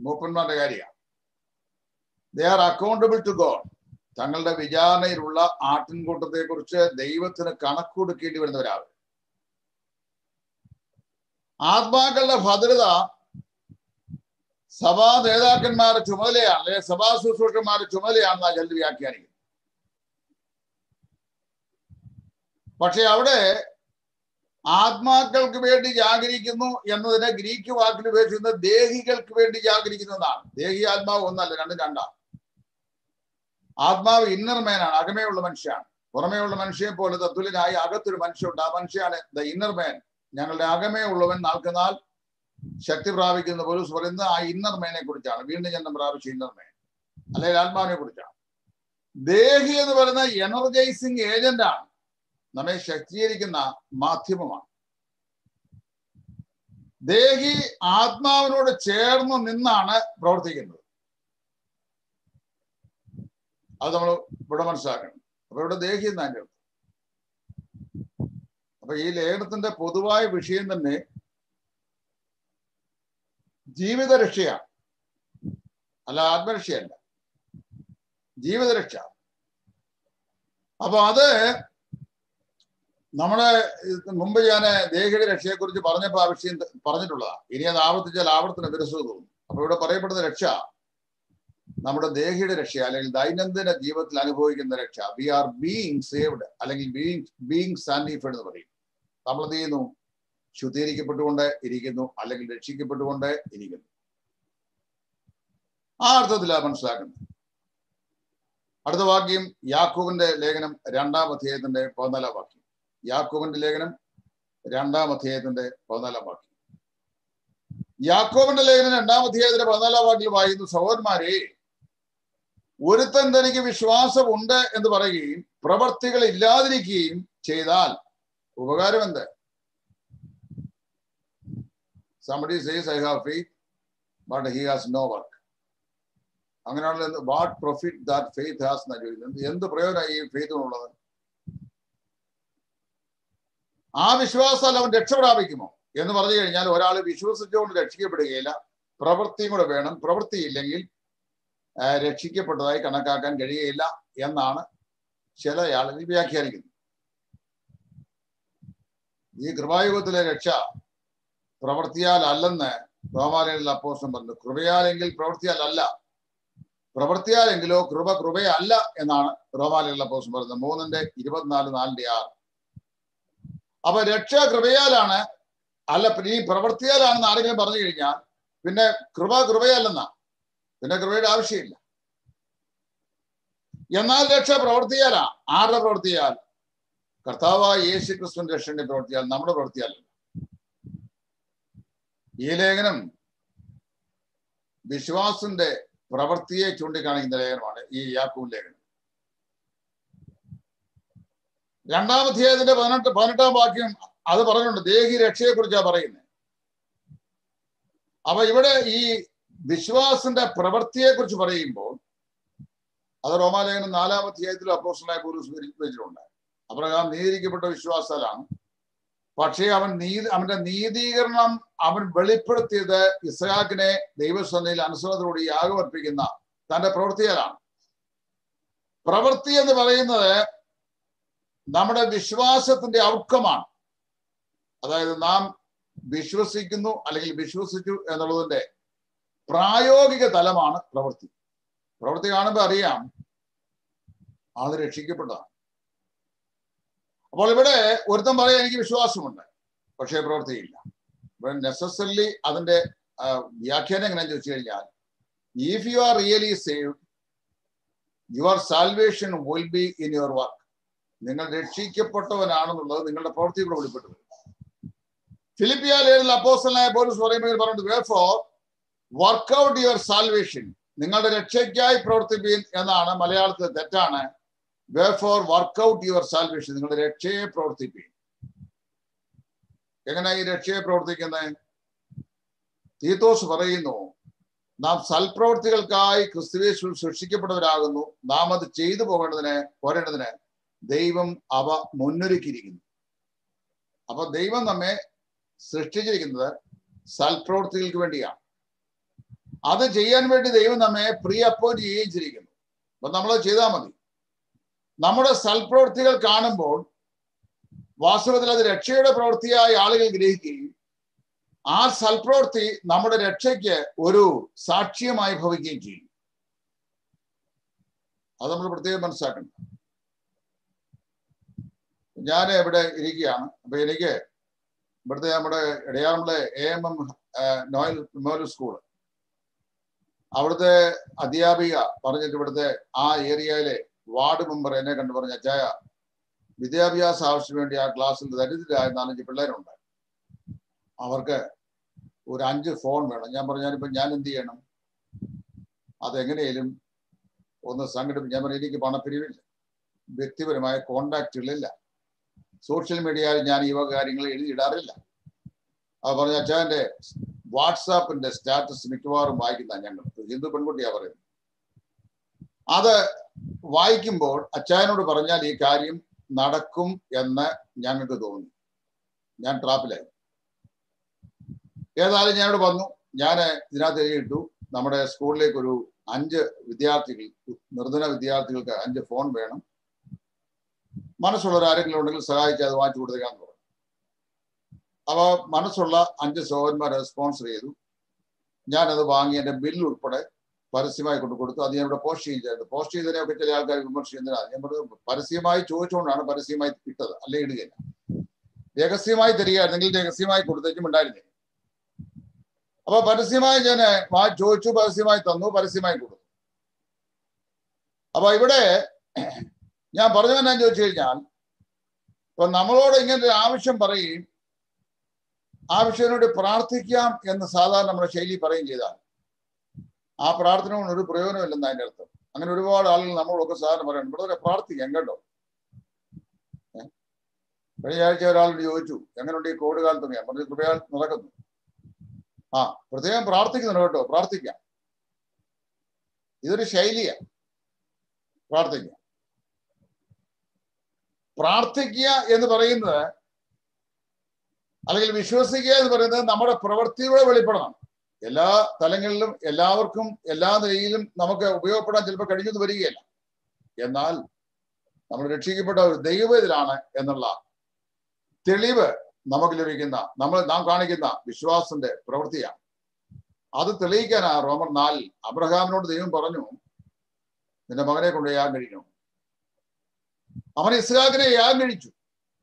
മൂപ്പന്മാരുടെ കാര്യമാണ് they are accountable to God തങ്ങളുടെ വിചാരണയിലുള്ള ആട്ടിൻകൂട്ടത്തെ കുറിച്ച് ദൈവത്തിന് കണക്കൊടുക്കേണ്ടി വരുന്നവരാണ് ആത്മാക്കളുടെ ഭദ്രത സഭാ നേതാക്കന്മാരുടെ ചുമതലയാണ് അല്ലെ സഭാ ശുശ്രൂഷന്മാരുടെ ചുമതലയാണെന്ന് ചിലർ വ്യാഖ്യാനിക്കുന്നത്. പക്ഷെ അവിടെ ആത്മാക്കൾക്ക് വേണ്ടി ജാഗരിക്കുന്നു എന്നതിനെ ഗ്രീക്ക് വാക്കിൽ ഉപയോഗിച്ചിരുന്ന ദേഹികൾക്ക് വേണ്ടി ജാഗരിക്കുന്നു എന്നാണ്. ദേഹി ആത്മാവ് ഒന്നല്ല രണ്ടും രണ്ടാണ്. ആത്മാവ് ഇന്നർ മേനാണ് അകമേയുള്ള മനുഷ്യനാണ്. പുറമേയുള്ള മനുഷ്യനെ പോലെ തത്തുലിനായി അകത്തൊരു മനുഷ്യനുണ്ട്. ആ മനുഷ്യനാണ് ദ ഇന്നർ മേൻ ഞങ്ങളുടെ അകമേ ഉള്ളവൻ നാൾക്കുനാൾ ശക്തി പ്രാപിക്കുന്ന പോലീസ് പറയുന്നത് ആ ഇന്നർ മേനെ കുറിച്ചാണ്. വീണ്ടും ജന്മം പ്രാപിച്ച ഇന്നർ മേൻ അല്ലെങ്കിൽ ആത്മാവിനെ കുറിച്ചാണ്. ദേഹി എന്ന് പറയുന്ന എനർജൈസിങ് ഏജന്റ് ആണ്. നമ്മെ ശക്തീകരിക്കുന്ന മാധ്യമമാണ്. ദേഹി ആത്മാവിനോട് ചേർന്ന് നിന്നാണ് പ്രവർത്തിക്കുന്നത്. അത് നമ്മൾ ഇവിടെ മനസ്സിലാക്കണം. അപ്പൊ ഇവിടെ ദേഹി എന്നാണ് അപ്പൊ ഈ ലേഖനത്തിന്റെ പൊതുവായ വിഷയം തന്നെ ജീവിതരക്ഷയാണ് അല്ല ആത്മരക്ഷയല്ല. ജീവിതരക്ഷ. അപ്പൊ അത് നമ്മുടെ മുമ്പ് ഞാൻ ദേഹിയുടെ രക്ഷയെ കുറിച്ച് പറഞ്ഞപ്പോൾ ആ വിഷയം പറഞ്ഞിട്ടുള്ളതാണ് ഇനി അത് ആവർത്തിച്ചാൽ ആവർത്തന വിരസത തോന്നും. അപ്പൊ ഇവിടെ പറയപ്പെടുന്ന രക്ഷ നമ്മുടെ ദേഹിയുടെ രക്ഷ അല്ലെങ്കിൽ ദൈനംദിന ജീവിതത്തിൽ അനുഭവിക്കുന്ന രക്ഷ. വി ആർ ബീങ് സേവ്ഡ് അല്ലെങ്കിൽ ബീങ് ബീങ് സാൻഡിഫൈഡ് എന്ന് പറയും. നമ്മൾ എന്ത് ചെയ്യുന്നു? ശുദ്ധീകരിക്കപ്പെട്ടുകൊണ്ട് ഇരിക്കുന്നു അല്ലെങ്കിൽ രക്ഷിക്കപ്പെട്ടുകൊണ്ട് ഇരിക്കുന്നു. ആ അർത്ഥത്തിലാണ് മനസ്സിലാക്കുന്നത് അടുത്ത വാക്യം യാക്കൂബിന്റെ ലേഖനം രണ്ടാം അധ്യായത്തിന്റെ പതിനാലാം വാക്യം. യാക്കോബിന്റെ ലേഖനം രണ്ടാം അധ്യായത്തിന്റെ പതിനാലാം വാക്യം. യാക്കോബിന്റെ ലേഖനം രണ്ടാം അധ്യായത്തിന്റെ പതിനാലാം വാക്യം വായിക്കുന്നു സഹോദരന്മാരെ ഒരുത്തൻ തനിക്ക് വിശ്വാസമുണ്ട് എന്ന് പറയുകയും പ്രവർത്തികൾ ഇല്ലാതിരിക്കുകയും ചെയ്താൽ ഉപകാരം എന്ത്? Somebody says i have faith but he has no work. അങ്ങനെയാണല്ലോ what profit that faith has എന്നാ ചോദിക്കുന്നത് എന്ത് പ്രയോജനമായി ഈ ഫെയ്ത്തിനുള്ളത് ആ വിശ്വാസത്താൽ അവൻ രക്ഷ പ്രാപിക്കുമോ? എന്ന് പറഞ്ഞു കഴിഞ്ഞാൽ ഒരാൾ വിശ്വസിച്ചുകൊണ്ട് രക്ഷിക്കപ്പെടുകയില്ല. പ്രവൃത്തിയും കൂടെ വേണം. പ്രവൃത്തിയില്ലെങ്കിൽ രക്ഷിക്കപ്പെട്ടതായി കണക്കാക്കാൻ കഴിയുകയില്ല എന്നാണ് ചില ആളുകൾ വ്യാഖ്യാനിക്കുന്നത്. ഈ കൃപായുഗത്തിലെ രക്ഷ പ്രവൃത്തിയാൽ അല്ലെന്ന് ഗോമാലയിൽ അപ്പോസം പറഞ്ഞു. കൃപയാലെങ്കിൽ പ്രവൃത്തിയാൽ അല്ല പ്രവൃത്തിയാലെങ്കിലോ കൃപ കൃപയല്ല എന്നാണ് റോമാലയുള്ള അപ്പോസ്റ്റം പറയുന്നത് മൂന്നിന്റെ ഇരുപത്തിനാല് നാലിന്റെ ആറ്. അപ്പൊ രക്ഷ കൃപയാലാണ് അല്ല ഈ പ്രവൃത്തിയാലാണെന്ന് ആരെങ്കിലും പറഞ്ഞു കഴിഞ്ഞാൽ പിന്നെ കൃപ കൃപയല്ലെന്നാ. പിന്നെ കൃപയുടെ ആവശ്യമില്ല. എന്നാൽ രക്ഷ പ്രവർത്തിയാലാ. ആരുടെ പ്രവർത്തിയാൽ? കർത്താവായ യേശു ക്രിസ്തുവിന്റെ രക്ഷന്റെ പ്രവർത്തിയാൽ നമ്മുടെ പ്രവർത്തിയാലല്ല ഈ ലേഖനം വിശ്വാസിന്റെ പ്രവൃത്തിയെ ചൂണ്ടിക്കാണിക്കുന്ന ലേഖനമാണ് ഈ യാക്കൂബ് ലേഖനം. രണ്ടാം അധ്യായത്തിന്റെ പതിനെട്ട് പതിനെട്ടാം വാക്യം അത് പറഞ്ഞിട്ടുണ്ട് ദേഹി രക്ഷയെ കുറിച്ചാണ് പറയുന്നത് അപ്പൊ ഇവിടെ ഈ വിശ്വാസന്റെ പ്രവൃത്തിയെ കുറിച്ച് പറയുമ്പോൾ അത് റോമാലേഖനം നാലാം അധ്യായത്തിൽ അപ്പോസ്റ്റലായ പോലീസ് വെച്ചിട്ടുണ്ട് അപ്രകാരം നീതിരിക്കപ്പെട്ട വിശ്വാസാലാണ് പക്ഷേ അവൻ നീതി അവന്റെ നീതീകരണം അവൻ വെളിപ്പെടുത്തിയത് ഇസ്രാഖിനെ ദൈവസന്നയിൽ അനുസരണത്തോടെ യാഗമർപ്പിക്കുന്ന തന്റെ പ്രവൃത്തിയാലാണ്. പ്രവൃത്തി എന്ന് പറയുന്നത് നമ്മുടെ വിശ്വാസത്തിന്റെ ഔട്ട്കമാണ് അതായത് നാം വിശ്വസിക്കുന്നു അല്ലെങ്കിൽ വിശ്വസിച്ചു എന്നുള്ളതിന്റെ പ്രായോഗിക തലമാണ് പ്രവൃത്തി. പ്രവൃത്തി കാണുമ്പോൾ അറിയാം ആൾ രക്ഷിക്കപ്പെട്ടതാണ്. അപ്പോൾ ഇവിടെ ഒരുത്തം പറയാൻ എനിക്ക് വിശ്വാസമുണ്ട്. പക്ഷേ പ്രവൃത്തിയില്ല. ഇവിടെ നെസസറലി അതിന്റെ വ്യാഖ്യാനം എങ്ങനെ ചോദിച്ചു കഴിഞ്ഞാൽ if you are really saved your salvation will be in your work നിങ്ങൾ രക്ഷിക്കപ്പെട്ടവനാണെന്നുള്ളത് നിങ്ങളുടെ പ്രവൃത്തികൾ വെളിപ്പെട്ടു ഫിലിപ്പിയ ലേഖനിൽ പോലീസ് പറയുമ്പോൾ പറഞ്ഞു വേർഫോർ വർക്ക്ഔട്ട് യുവർ സാൽവേഷൻ നിങ്ങളുടെ രക്ഷയ്ക്കായി പ്രവർത്തിപ്പീൻ എന്നാണ് മലയാളത്തിൽ തെറ്റാണ്. Way for work out your salvation നിങ്ങളുടെ രക്ഷയെ പ്രവർത്തിപ്പീൻ. എങ്ങനെ ഈ രക്ഷയെ പ്രവർത്തിക്കുന്നത് തീത്തോസ് പറയുന്നു നാം സൽപ്രവർത്തികൾക്കായി ക്രിസ്തുവേശു സൃഷ്ടിക്കപ്പെട്ടവരാകുന്നു. നാം അത് ചെയ്തു പോകേണ്ടതിന് പോരേണ്ടതിന് ദൈവം അവ മുന്നൊരുക്കിയിരിക്കുന്നു. അപ്പൊ ദൈവം നമ്മെ സൃഷ്ടിച്ചിരിക്കുന്നത് സൽപ്രവർത്തികൾക്ക് വേണ്ടിയാണ്. അത് ചെയ്യാൻ വേണ്ടി ദൈവം നമ്മെ പ്രീ അപ്പോയിന്റ് ചെയ്യുകയും ചെയ്തിരിക്കുന്നു. അപ്പൊ നമ്മളത് ചെയ്താൽ മതി. നമ്മുടെ സൽപ്രവൃത്തികൾ കാണുമ്പോൾ വാസ്തവത്തിൽ അത് രക്ഷയുടെ പ്രവൃത്തിയായി ആളുകൾ ഗ്രഹിക്കുകയും ആ സൽപ്രവൃത്തി നമ്മുടെ രക്ഷയ്ക്ക് ഒരു സാക്ഷ്യമായി ഭവിക്കുകയും ചെയ്യും. അത് നമ്മൾ പ്രത്യേകം മനസ്സിലാക്കണം. ഞാൻ ഇവിടെ ഇരിക്കുകയാണ്. അപ്പൊ എനിക്ക് ഇവിടുത്തെ നമ്മുടെ ഇടയാറിലെ A M M Noel memorial school അവിടുത്തെ അധ്യാപിക പറഞ്ഞിട്ട് ഇവിടുത്തെ ആ ഏരിയയിലെ വാർഡ് മെമ്പർ എന്നെ കണ്ടു പറഞ്ഞ അച്ചായ വിദ്യാഭ്യാസ ആവശ്യത്തിന് വേണ്ടി ആ ക്ലാസ്സിൽ ദരിദ്രരായ നാലഞ്ച് പിള്ളേരുണ്ട്. അവർക്ക് ഒരു അഞ്ച് ഫോൺ വേണം. ഞാൻ പറഞ്ഞു ഞാനിപ്പോൾ ഞാൻ എന്ത് ചെയ്യണം? അതെങ്ങനെയും ഒന്ന് സംഘടിപ്പിച്ച് ഞാൻ പറഞ്ഞു എനിക്ക് പണപ്പിരിവില്ല. വ്യക്തിപരമായ കോണ്ടാക്റ്റുകളില്ല സോഷ്യൽ മീഡിയയിൽ ഞാൻ ഈ വക കാര്യങ്ങൾ എഴുതിയിടാറില്ല. അത് പറഞ്ഞ അച്ഛന്റെ വാട്സാപ്പിന്റെ സ്റ്റാറ്റസ് മിക്കവാറും വായിക്കുന്ന ഞങ്ങൾ. ഹിന്ദു പെൺകുട്ടിയാ പറയുന്നത്. അത് വായിക്കുമ്പോൾ അച്ചായനോട് പറഞ്ഞാൽ ഈ കാര്യം നടക്കും എന്ന് ഞങ്ങൾക്ക് തോന്നി. ഞാൻ ട്രാപ്പിലായി. ഏതായാലും ഞാനോട് വന്നു. ഞാൻ ഇതിനകത്ത് എഴുതിയിട്ടു. നമ്മുടെ സ്കൂളിലേക്ക് ഒരു അഞ്ച് വിദ്യാർത്ഥികൾ നിർധന വിദ്യാർത്ഥികൾക്ക് അഞ്ച് ഫോൺ വേണം. മനസ്സുള്ളവർ ആരെങ്കിലും ഉണ്ടെങ്കിൽ സഹായിച്ച് അത് വാങ്ങിച്ചു കൊടുത്തേക്കാന്ന് അപ്പൊ മനസ്സുള്ള അഞ്ച് സഹോദരന്മാരെ സ്പോൺസർ ചെയ്തു. ഞാനത് വാങ്ങി എന്റെ ബില്ല് ഉൾപ്പെടെ പരസ്യമായി കൊണ്ട് കൊടുത്തു. അത് ഇവിടെ പോസ്റ്റ് ചെയ്തിട്ടുണ്ട് പോസ്റ്റ് ചെയ്തതിനെയൊക്കെ ചില ആൾക്കാർ വിമർശിക്കുന്നതിനാണ് ഞാൻ പറഞ്ഞു പരസ്യമായി ചോദിച്ചുകൊണ്ടാണ് പരസ്യമായി ഇട്ടത് അല്ലെ ഇടുകയില്ല. രഹസ്യമായി തരികയായിരുന്നെങ്കിൽ രഹസ്യമായി കൊടുത്തേക്കും ഉണ്ടായിരുന്നില്ല. അപ്പൊ പരസ്യമായി ഞാൻ ചോദിച്ചു പരസ്യമായി തന്നു പരസ്യമായി കൊടുത്തു. അപ്പൊ ഇവിടെ ഞാൻ പറഞ്ഞു എന്നാ ചോദിച്ചു കഴിഞ്ഞാൽ ഇപ്പൊ നമ്മളോട് ഇങ്ങനെ ഒരു ആവശ്യം പറയും ആവശ്യത്തിനോട് പ്രാർത്ഥിക്കാം എന്ന് സാധാരണ നമ്മുടെ ശൈലി പറയുകയും ചെയ്താൽ ആ പ്രാർത്ഥന കൊണ്ട് ഒരു പ്രയോജനമില്ലെന്ന് അതിന്റെ അർത്ഥം. അങ്ങനെ ഒരുപാട് ആളുകൾ നമ്മളൊക്കെ സാധാരണ പറയണം ഇവിടെ പ്രാർത്ഥിക്കാം കേട്ടോ. കഴിഞ്ഞ ആഴ്ച ഒരാളോട് ചോദിച്ചു എങ്ങനെയുണ്ട് ഈ കോവിഡ് കാലത്ത്? ഞാൻ പറഞ്ഞു കൃപയാൽ നടക്കുന്നു. ആ പ്രത്യേകം പ്രാർത്ഥിക്കുന്നുണ്ട് കേട്ടോ പ്രാർത്ഥിക്കാം. ഇതൊരു ശൈലിയാ പ്രാർത്ഥിക്കുക. പ്രാർത്ഥിക്കുക എന്ന് പറയുന്നത് അല്ലെങ്കിൽ വിശ്വസിക്കുക എന്ന് പറയുന്നത് നമ്മുടെ പ്രവൃത്തിയുടെ വെളിപ്പെടണം. എല്ലാ തലങ്ങളിലും എല്ലാവർക്കും എല്ലാ നിലയിലും നമുക്ക് ഉപയോഗപ്പെടാൻ ചിലപ്പോൾ കഴിഞ്ഞു വരികയില്ല. എന്നാൽ നമ്മൾ രക്ഷിക്കപ്പെട്ട ഒരു ദൈവ ഇതിലാണ് എന്നുള്ള തെളിവ് നമുക്ക് ലഭിക്കുന്ന നമ്മൾ നാം കാണിക്കുന്ന വിശ്വാസത്തിന്റെ പ്രവൃത്തിയാണ്. അത് തെളിയിക്കാനാ റോമർ നാലിൽ അബ്രഹാമിനോട് ദൈവം പറഞ്ഞു നിന്റെ മകനെ കൊണ്ട് യാഗം കഴിക്കണം? അവൻ ഇസ്ഹാഖിനെ യാഗം കഴിച്ചു.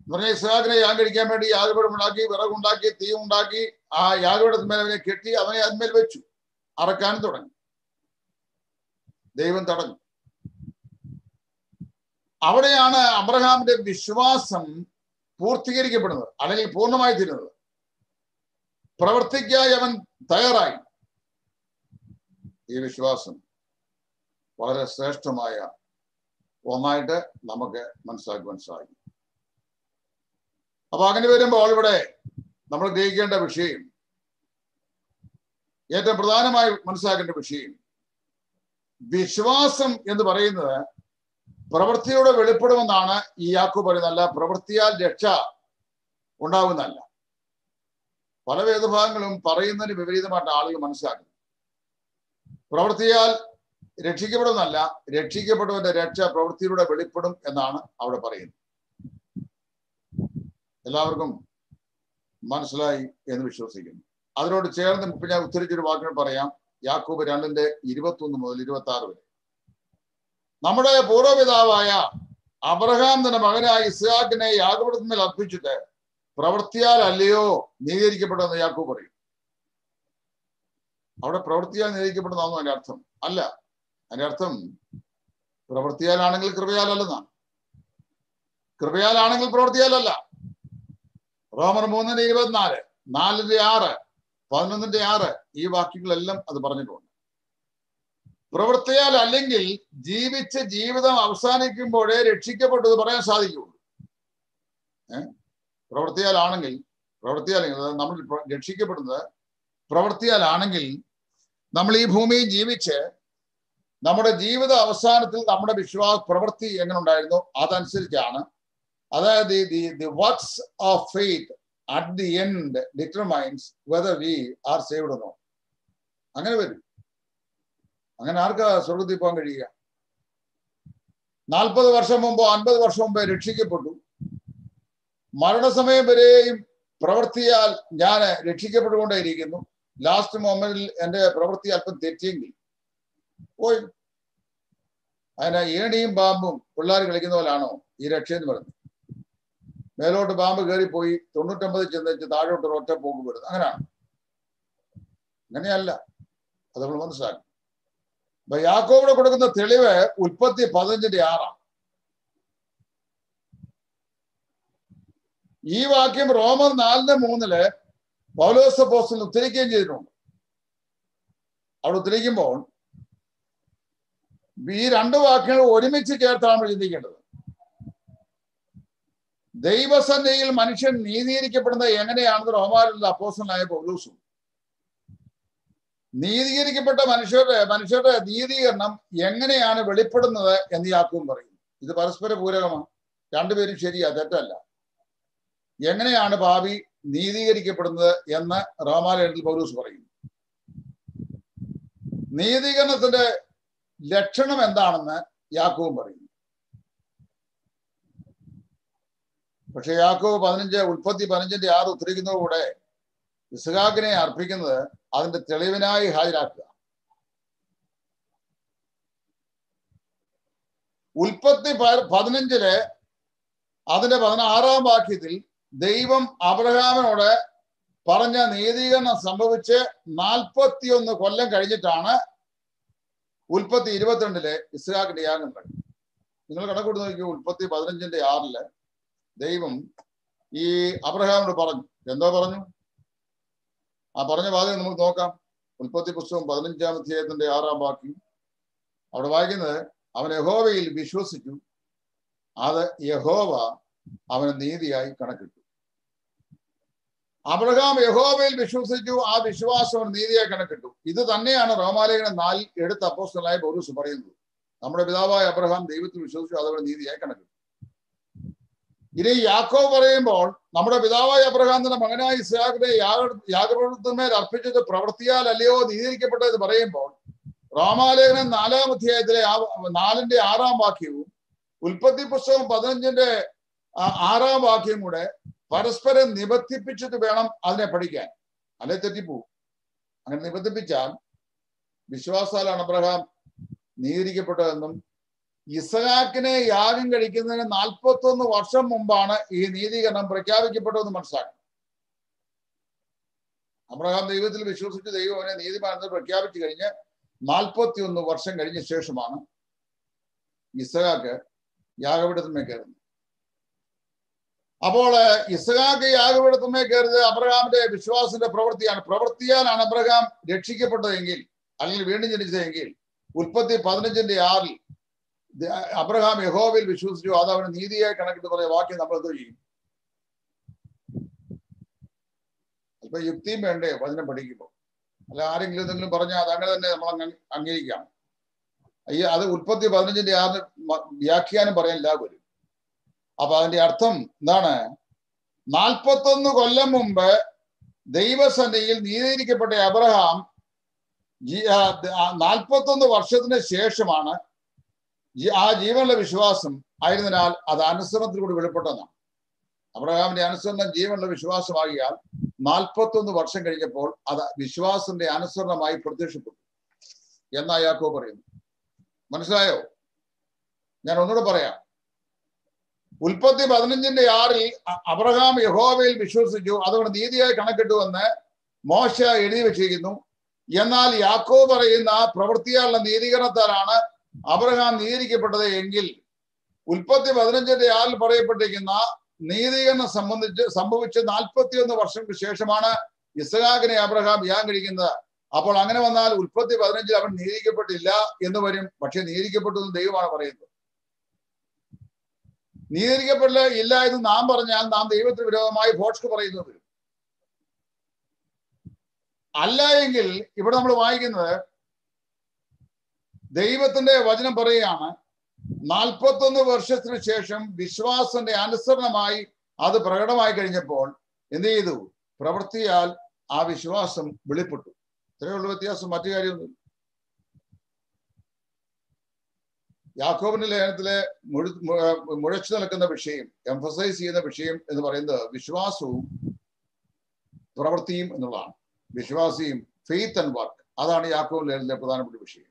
എന്ന് പറഞ്ഞാൽ ഇസ്ഹാഖിനെ യാഗം കഴിക്കാൻ വേണ്ടി യാഗപീഠം ഉണ്ടാക്കി വിറകുണ്ടാക്കി തീ ഉണ്ടാക്കി ആ യാഗപീഠത്തിന്മേൽ അവനെ കെട്ടി അവനെ അതിന്മേൽ വെച്ചു. അറക്കാൻ തുടങ്ങി. ദൈവം തടഞ്ഞു. അവിടെയാണ് അബ്രഹാമിന്റെ വിശ്വാസം പൂർത്തീകരിക്കപ്പെടുന്നത് അല്ലെങ്കിൽ പൂർണമായി തീരുന്നത്. പ്രവർത്തിക്കായി അവൻ തയ്യാറായി. ഈ വിശ്വാസം വളരെ ശ്രേഷ്ഠമായ ഒന്നായിട്ട് നമുക്ക് മനസ്സിലാക്കുവാൻ സാധിക്കും. അപ്പൊ അങ്ങനെ വരുമ്പോൾ ഇവിടെ നമ്മൾ ഗ്രഹിക്കേണ്ട വിഷയം ഏറ്റവും പ്രധാനമായി മനസ്സിലാക്കേണ്ട വിഷയം വിശ്വാസം എന്ന് പറയുന്നത് പ്രവൃത്തിയോടെ വെളിപ്പെടുമെന്നാണ് ഈ യാക്കു പറയുന്നതല്ല പ്രവൃത്തിയാൽ രക്ഷ ഉണ്ടാകുന്നതല്ല പല വേദഭാഗങ്ങളും പറയുന്നതിന് വിപരീതമായിട്ട് ആളുകൾ മനസ്സിലാക്കുന്നു. പ്രവൃത്തിയാൽ രക്ഷിക്കപ്പെടുന്നതല്ല രക്ഷിക്കപ്പെട്ടവന്റെ രക്ഷ പ്രവൃത്തിയിലൂടെ വെളിപ്പെടും എന്നാണ് അവിടെ പറയുന്നത്. എല്ലാവർക്കും മനസ്സിലായി എന്ന് വിശ്വസിക്കുന്നു. അതിനോട് ചേർന്ന് ഇപ്പൊ ഞാൻ ഉദ്ധരിച്ചൊരു വാക്കുകൾ പറയാം. യാക്കൂബ് രണ്ടിന്റെ ഇരുപത്തി ഒന്ന് മുതൽ ഇരുപത്തി ആറ് വരെ. നമ്മുടെ പൂർവപിതാവായ അബ്രഹാം തന്റെ മകനായ ഇസ്ഹാഖിനെ യാഗപടത്തിൽ അർപ്പിച്ചിട്ട് പ്രവൃത്തിയാൽ അല്ലയോ നീതീകരിക്കപ്പെട്ടെന്ന് യാക്കൂബ് പറയും. അവിടെ പ്രവൃത്തിയാൽ നീകരിക്കപ്പെടുന്നതാണോ അതിന്റെ അർത്ഥം. അല്ല അതിന്റെ അർത്ഥം പ്രവൃത്തിയാലാണെങ്കിൽ കൃപയാലല്ലെന്നാണ്. കൃപയാലാണെങ്കിൽ പ്രവൃത്തിയാലല്ല. റോമർ മൂന്നിന്റെ ഇരുപത്തിനാല് നാലിന്റെ ആറ് പതിനൊന്നിന്റെ ആറ് ഈ വാക്യങ്ങളെല്ലാം അത് പറഞ്ഞിട്ടുണ്ട്. പ്രവൃത്തിയാൽ അല്ലെങ്കിൽ ജീവിച്ച ജീവിതം അവസാനിക്കുമ്പോഴേ രക്ഷിക്കപ്പെട്ടത് പറയാൻ സാധിക്കുള്ളൂ. ഏഹ് പ്രവൃത്തിയാലാണെങ്കിൽ പ്രവൃത്തിയാലെങ്കിൽ നമ്മൾ രക്ഷിക്കപ്പെടുന്നത് പ്രവൃത്തിയാലാണെങ്കിൽ നമ്മൾ ഈ ഭൂമിയിൽ ജീവിച്ച് നമ്മുടെ ജീവിത അവസാനത്തിൽ നമ്മുടെ വിശ്വാസ പ്രവൃത്തി എങ്ങനെ ഉണ്ടായിരുന്നു? അതനുസരിച്ചാണ് അതായത് the the works of faith at the end determines whether we are saved എന്നോ അങ്ങനെ വരും. അങ്ങനെ ആർക്കാ സ്വർഗത്തിൽ പോകാൻ കഴിയുക? നാൽപ്പത് വർഷം മുമ്പോ അൻപത് വർഷം മുമ്പേ രക്ഷിക്കപ്പെട്ടു. മരണസമയം വരെയും പ്രവൃത്തിയാൽ ഞാൻ രക്ഷിക്കപ്പെട്ടുകൊണ്ടേയിരിക്കുന്നു. ലാസ്റ്റ് മൊമെന്റിൽ എന്റെ പ്രവൃത്തി അല്പം തെറ്റിയെങ്കിൽ. പോയി. അതിന് ഏണിയും പാമ്പും പിള്ളേർ കളിക്കുന്ന പോലാണോ ഈ രക്ഷ എന്ന് പറയുന്നത്? മേലോട്ട് പാമ്പ് കയറിപ്പോയി തൊണ്ണൂറ്റൊമ്പത് ചെന്നിച്ച് താഴോട്ട് ഒരു ഒറ്റ പോക്ക് വരുന്നത് അങ്ങനെയാണ്. അങ്ങനെയല്ല. അത് നമ്മൾ മനസ്സിലാക്കി അപ്പൊ യാക്കോവിടെ കൊടുക്കുന്ന തെളിവ് ഉൽപ്പത്തി പതിനഞ്ചിന്റെ ആറാം ഈ വാക്യം റോമർ നാലിന്റെ മൂന്നിൽ പൗലോസ് പോസ്റ്റിൽ ഉദ്ധരിക്കുകയും ചെയ്തിട്ടുണ്ട്. അവിടെ ഉദ്ധരിക്കുമ്പോൾ ഈ രണ്ട് വാക്യങ്ങൾ ഒരുമിച്ച് ചേർത്താണ് ചിന്തിക്കേണ്ടത്. ദൈവസന്നയിൽ മനുഷ്യൻ നീതീകരിക്കപ്പെടുന്നത് എങ്ങനെയാണെന്ന് റോമാലുള്ള അപ്പോസനായ പൗലൂസും. നീതീകരിക്കപ്പെട്ട മനുഷ്യരുടെ മനുഷ്യരുടെ നീതീകരണം എങ്ങനെയാണ് വെളിപ്പെടുന്നത് എന്ന് യാക്കും പറയും. ഇത് പരസ്പര പൂരകമാണ്. രണ്ടുപേരും ശരിയാ തെറ്റല്ല. എങ്ങനെയാണ് ഭാവി നീതീകരിക്കപ്പെടുന്നത് എന്ന് റോമാലയത്തിൽ പൗലൂസ് പറയും. നീതീകരണത്തിന്റെ ലക്ഷണം എന്താണെന്ന് യാക്കുവും പറയും. പക്ഷെ യാക്കോവ് പതിനഞ്ച് ഉൽപ്പത്തി പതിനഞ്ചിന്റെ ആറ് ഉദ്ധരിക്കുന്നതോടെ ഇസ്ഹാഖിനെ അർപ്പിക്കുന്നത് അതിന്റെ തെളിവിനായി ഹാജരാക്കുക. ഉൽപ്പത്തി പതിനഞ്ചിൽ അതിന്റെ പതിനാറാം വാക്യത്തിൽ ദൈവം അബ്രഹാമിനോട് പറഞ്ഞ നീതീകരണം സംഭവിച്ച് നാൽപ്പത്തിയൊന്ന് കൊല്ലം കഴിഞ്ഞിട്ടാണ് ഉൽപ്പത്തി ഇരുപത്തിരണ്ടിലെ ഇസ്ഹാഖിന്റെ യാഗം കഴിഞ്ഞു നിങ്ങൾ കണക്കൂട്ട് നോക്കിയോ ഉൽപ്പത്തി പതിനഞ്ചിന്റെ ആറിൽ ദൈവം ഈ അബ്രഹാമിനോട് പറഞ്ഞു. എന്തോ പറഞ്ഞു? ആ പറഞ്ഞ വാചകം നമുക്ക് നോക്കാം. ഉൽപ്പത്തി പുസ്തകം പതിനഞ്ചാം അധ്യായത്തിന്റെ ആറാം വാക്യം. അവിടെ വായിക്കുന്നത് അവൻ യഹോവയിൽ വിശ്വസിച്ചു. അത് യഹോവ അവന് നീതിയായി കണക്കിട്ടു. അബ്രഹാം യഹോവയിൽ വിശ്വസിച്ചു. ആ വിശ്വാസം അവന് നീതിയായി കണക്കിട്ടു. ഇത് തന്നെയാണ് റോമാലയുടെ നാലിൽ എടുത്ത അപ്പോസ്റ്റലായ പൗരൂസ് പറയുന്നത്. നമ്മുടെ പിതാവായ അബ്രഹാം ദൈവത്തിൽ വിശ്വസിച്ചു. അതവന് നീതിയായി കണക്കിട്ടു. ഇനി യാക്കോ പറയുമ്പോൾ നമ്മുടെ പിതാവായ അബ്രഹാന്തിന്റെ മകനായ ഇസ്ഹാഖിനെ യാഗ യാഗ്രമേൽ അർപ്പിച്ചത് പ്രവൃത്തിയാൽ അല്ലയോ നീതിരിക്കപ്പെട്ടത് പറയുമ്പോൾ റോമാലേഖനം നാലാം അധ്യായത്തിലെ ആ നാലിന്റെ ആറാം വാക്യവും ഉൽപ്പത്തി പുസ്തകം പതിനഞ്ചിന്റെ ആറാം വാക്യം കൂടെ പരസ്പരം നിബന്ധിപ്പിച്ചിട്ട് വേണം അതിനെ പഠിക്കാൻ. അല്ലെ തെറ്റിപ്പോവും അങ്ങനെ നിബന്ധിപ്പിച്ചാൽ വിശ്വാസാലാണ് അബ്രഹാം നീതിരിക്കപ്പെട്ടതെന്നും ഇസഹാക്കിനെ യാഗം കഴിക്കുന്നതിന് നാൽപ്പത്തൊന്ന് വർഷം മുമ്പാണ് ഈ നീതീകരണം പ്രഖ്യാപിക്കപ്പെട്ടതെന്ന് മനസ്സിലാക്കണം. അബ്രഹാം ദൈവത്തിൽ വിശ്വസിച്ച് ദൈവം അവനെ നീതിമാനെന്ന് പ്രഖ്യാപിച്ചു കഴിഞ്ഞ് നാൽപ്പത്തിയൊന്ന് വർഷം കഴിഞ്ഞ ശേഷമാണ് ഇസഹാക്ക് യാഗപീഠത്തിന്മേ കയറുന്നത്. അപ്പോൾ ഇസഹാക്ക് യാഗപീഠത്തിന്മേ കയറിയത് അബ്രഹാമിന്റെ വിശ്വാസത്തിന്റെ പ്രവൃത്തിയാണ്. പ്രവൃത്തിയാലാണ് അബ്രഹാം രക്ഷിക്കപ്പെട്ടതെങ്കിൽ അല്ലെങ്കിൽ വീണ്ടും ജനിച്ചതെങ്കിൽ ഉൽപ്പത്തി പതിനഞ്ചിന്റെ ആറിൽ അബ്രഹാം യഹോവിൽ വിശ്വസിച്ചു അത് അവന് നീതിയായി കണക്കിട്ട് പറയുന്ന വാക്യം നമ്മൾ എന്തോ ചെയ്യും? അല്പം യുക്തിയും വേണ്ടേ വചനം പഠിക്കുമ്പോൾ. അല്ല ആരെങ്കിലും എന്തെങ്കിലും പറഞ്ഞാൽ അത് അങ്ങനെ തന്നെ നമ്മൾ അംഗീകരിക്കാം. ഈ അത് ഉൽപ്പത്തി പതിനഞ്ചിന്റെ ആറിന് വ്യാഖ്യാനം പറയാൻ ഇല്ലാതെ വരും അപ്പൊ അതിന്റെ അർത്ഥം എന്താണ്? നാൽപ്പത്തൊന്ന് കൊല്ലം മുമ്പ് ദൈവസന്നിധിയിൽ നീതിയിരിക്കപ്പെട്ട അബ്രഹാം നാൽപ്പത്തൊന്ന് വർഷത്തിന് ശേഷമാണ് ആ ജീവനുള്ള വിശ്വാസം ആയിരുന്നതിനാൽ അത് അനുസരണത്തിലൂടെ വെളിപ്പെട്ടതാണ്. അബ്രഹാമിന്റെ അനുസരണം ജീവനുള്ള വിശ്വാസമാകിയാൽ നാൽപ്പത്തൊന്ന് വർഷം കഴിഞ്ഞപ്പോൾ അത് വിശ്വാസന്റെ അനുസരണമായി പ്രത്യക്ഷപ്പെട്ടു. എന്നാ യാക്കോ പറയുന്നു. മനസ്സിലായോ? ഞാൻ ഒന്നുകൂടെ പറയാം. ഉൽപ്പത്തി പതിനഞ്ചിന്റെ ആറിൽ അബ്രഹാം യഹോവയിൽ വിശ്വസിച്ചു. അതുകൊണ്ട് നീതിയായി കണക്കിട്ടുവെന്ന് മോശ എഴുതി വെച്ചിരിക്കുന്നു. എന്നാൽ യാക്കോ പറയുന്ന പ്രവൃത്തിയാലുള്ള നീതീകരണത്താലാണ് അബ്രഹാം നീതിക്കപ്പെട്ടത് എങ്കിൽ ഉൽപ്പത്തി പതിനഞ്ചിന്റെ ആറിൽ പറയപ്പെട്ടിരിക്കുന്ന നീതീകരണം സംബന്ധിച്ച് സംഭവിച്ച് നാൽപ്പത്തിയൊന്ന് വർഷങ്ങൾക്ക് ശേഷമാണ് ഇസഹാഖിനെ അബ്രഹാം യാൻ കഴിക്കുന്നത്. അപ്പോൾ അങ്ങനെ വന്നാൽ ഉൽപ്പത്തി പതിനഞ്ചിൽ അവൻ നീതിക്കപ്പെട്ടില്ല എന്ന് വരും. പക്ഷെ നീതിക്കപ്പെട്ടു എന്ന് ദൈവമാണ് പറയുന്നത്. നീതിക്കപ്പെട്ടില്ല ഇല്ല എന്ന് നാം പറഞ്ഞാൽ നാം ദൈവത്തിന് വിരോധമായി ഭോഷ്ക്ക് പറയുന്നത് അല്ല എങ്കിൽ ഇവിടെ നമ്മൾ വായിക്കുന്നത് ദൈവത്തിന്റെ വചനം പറയുകയാണ് നാൽപ്പത്തൊന്ന് വർഷത്തിന് ശേഷം വിശ്വാസന്റെ അനുസരണമായി അത് പ്രകടമായി കഴിഞ്ഞപ്പോൾ എന്ത് ചെയ്തു? പ്രവൃത്തിയാൽ ആ വിശ്വാസം വെളിപ്പെട്ടു. ഉള്ളൂ വ്യത്യാസം മറ്റു കാര്യമൊന്നും യാക്കോബിന്റെ ലേഖനത്തിലെ മുഴു മുഴച്ചു നിൽക്കുന്ന വിഷയം എംഫസൈസ് ചെയ്യുന്ന വിഷയം എന്ന് പറയുന്നത് വിശ്വാസവും പ്രവൃത്തിയും എന്നുള്ളതാണ്. വിശ്വാസിയും ഫെയ്ത്ത് ആൻഡ് വർക്ക് അതാണ് യാക്കോബ് ലേഖനത്തിലെ പ്രധാനപ്പെട്ട വിഷയം.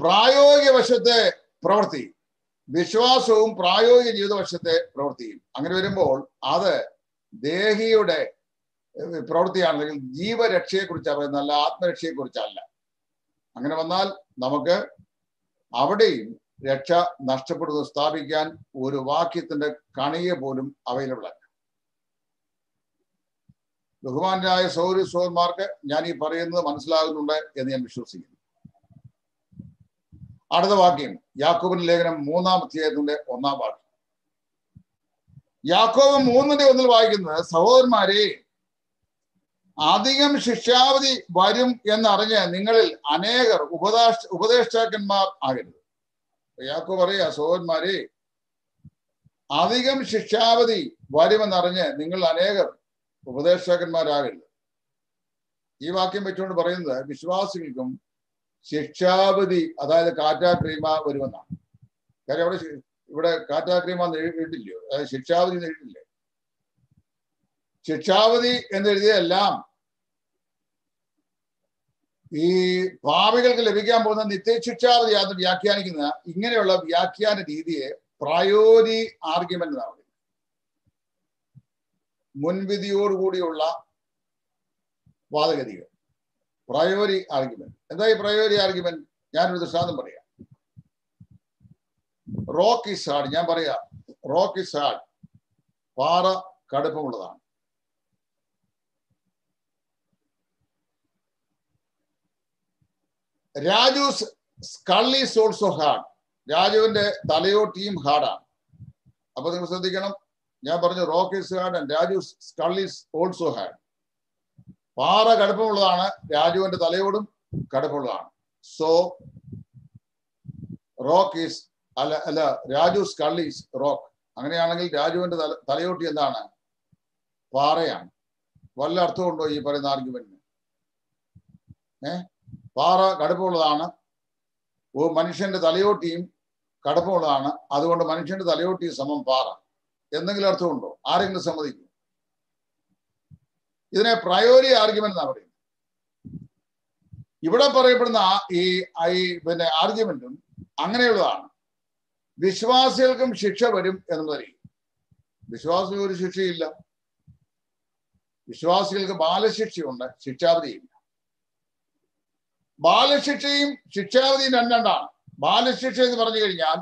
പ്രായോഗിക വശത്തെ പ്രവൃത്തി. വിശ്വാസവും പ്രായോഗിക ജീവിതവശത്തെ പ്രവൃത്തിയും. അങ്ങനെ വരുമ്പോൾ അത് ദേഹിയുടെ പ്രവൃത്തിയാണ്. പ്രവൃത്തിയാണെങ്കിൽ ജീവരക്ഷയെ കുറിച്ചാണ് പറയുന്നത്. അല്ല ആത്മരക്ഷയെ കുറിച്ചല്ല അങ്ങനെ വന്നാൽ നമുക്ക് അവിടെയും രക്ഷ നഷ്ടപ്പെടുന്നത് സ്ഥാപിക്കാൻ ഒരു വാക്യത്തിന്റെ കണിയെ പോലും അവൈലബിൾ അല്ല. ബഹുമാനായ സൗര സോന്മാർക്ക് ഞാൻ ഈ പറയുന്നത് മനസ്സിലാകുന്നുണ്ട് എന്ന് ഞാൻ വിശ്വസിക്കുന്നു. അടുത്ത വാക്യം യാക്കോബിന്റെ ലേഖനം മൂന്നാം അധ്യായത്തിന്റെ ഒന്നാം വാക്യം. യാക്കോബ് മൂന്നിന്റെ ഒന്നിൽ വായിക്കുന്നത് സഹോദരന്മാരെ അധികം ശിക്ഷാവധി വരും എന്നറിഞ്ഞ് നിങ്ങളിൽ അനേകർ ഉപദാ ഉപദേഷ്ടാക്കന്മാർ ആകരുത്. യാക്കോ പറയാ സഹോദരന്മാരെ അധികം ശിക്ഷാവധി വരുമെന്നറിഞ്ഞ് നിങ്ങൾ അനേകർ ഉപദേഷ്ടാക്കന്മാരാകരുത്. ഈ വാക്യം വെച്ചുകൊണ്ട് പറയുന്നത് വിശ്വാസികൾക്കും ശിക്ഷാവധി അതായത് കാറ്റാക്രീമ വരുമെന്നാണ്. കാര്യം അവിടെ ഇവിടെ കാറ്റാക്രീമ എന്ന് എഴു- എഴുതില്ലയോ അതായത് ശിക്ഷാവധി എന്ന് എഴുതില്ലേ ശിക്ഷാവധി എന്ന് എഴുതിയതെല്ലാം ഈ ഭാവികൾക്ക് ലഭിക്കാൻ പോകുന്ന നിത്യശിക്ഷാവധി അത് വ്യാഖ്യാനിക്കുന്ന ഇങ്ങനെയുള്ള വ്യാഖ്യാന രീതിയെ പ്രയോരി ആർഗ്യുമെന്റ് എന്നാണ് മുൻവിധിയോടുകൂടിയുള്ള വാദഗതികൾ. Priori argument. എന്താ ഈ പ്രയോരി ആർഗ്യുമെന്റ് ഞാനൊരു ദൃഷ്ടാന്തം പറയാം. റോക്ക് ഇസ് ഹാർഡ് ഞാൻ പറയാം റോക്ക് ഇസ് ഹാർഡ് പാറ കടുപ്പമുള്ളതാണ്. രാജു സ്കൾ ഓൾസോ ഹാർഡ് രാജുവിന്റെ തലയോട്ടിയും ഹാർഡാണ് അപ്പൊ നിങ്ങൾ ശ്രദ്ധിക്കണം. ഞാൻ പറഞ്ഞു rock is hard and Raju skull also hard പാറ കടുപ്പമുള്ളതാണ് രാജുവിന്റെ തലയോടും കടുപ്പമുള്ളതാണ് സോ റോക്ക് ഈസ് അല്ല അല്ല രാജു സ്കള്ളി റോക്ക് അങ്ങനെയാണെങ്കിൽ രാജുവിന്റെ തല തലയോട്ടി എന്താണ്? പാറയാണ്. വല്ല അർത്ഥമുണ്ടോ ഈ പറയുന്ന ആർഗ്യുമെന്റിന് ഏ? പാറ കടുപ്പമുള്ളതാണ്. ഓ മനുഷ്യന്റെ തലയോട്ടിയും കടുപ്പുള്ളതാണ് അതുകൊണ്ട് മനുഷ്യന്റെ തലയോട്ടിയും സമം പാറ. എന്തെങ്കിലും അർത്ഥമുണ്ടോ ആരെങ്കിലും സമ്മതിക്കും ഇതിനെ പ്രയോറി ആർഗ്യുമെന്റ് എന്നാണ് പറയുന്നത്. ഇവിടെ പറയപ്പെടുന്ന ഈ ഈ പിന്നെ ആർഗ്യുമെന്റും അങ്ങനെയുള്ളതാണ്. വിശ്വാസികൾക്കും ശിക്ഷ വരും എന്നുള്ളതിൽ വിശ്വാസികൾക്ക് ഒരു ശിക്ഷയില്ല. വിശ്വാസികൾക്ക് ബാലശിക്ഷയുണ്ട് ശിക്ഷാവധിയില്ല. ബാലശിക്ഷയും ശിക്ഷാവധിയും രണ്ടാണ് ബാലശിക്ഷ എന്ന് പറഞ്ഞു കഴിഞ്ഞാൽ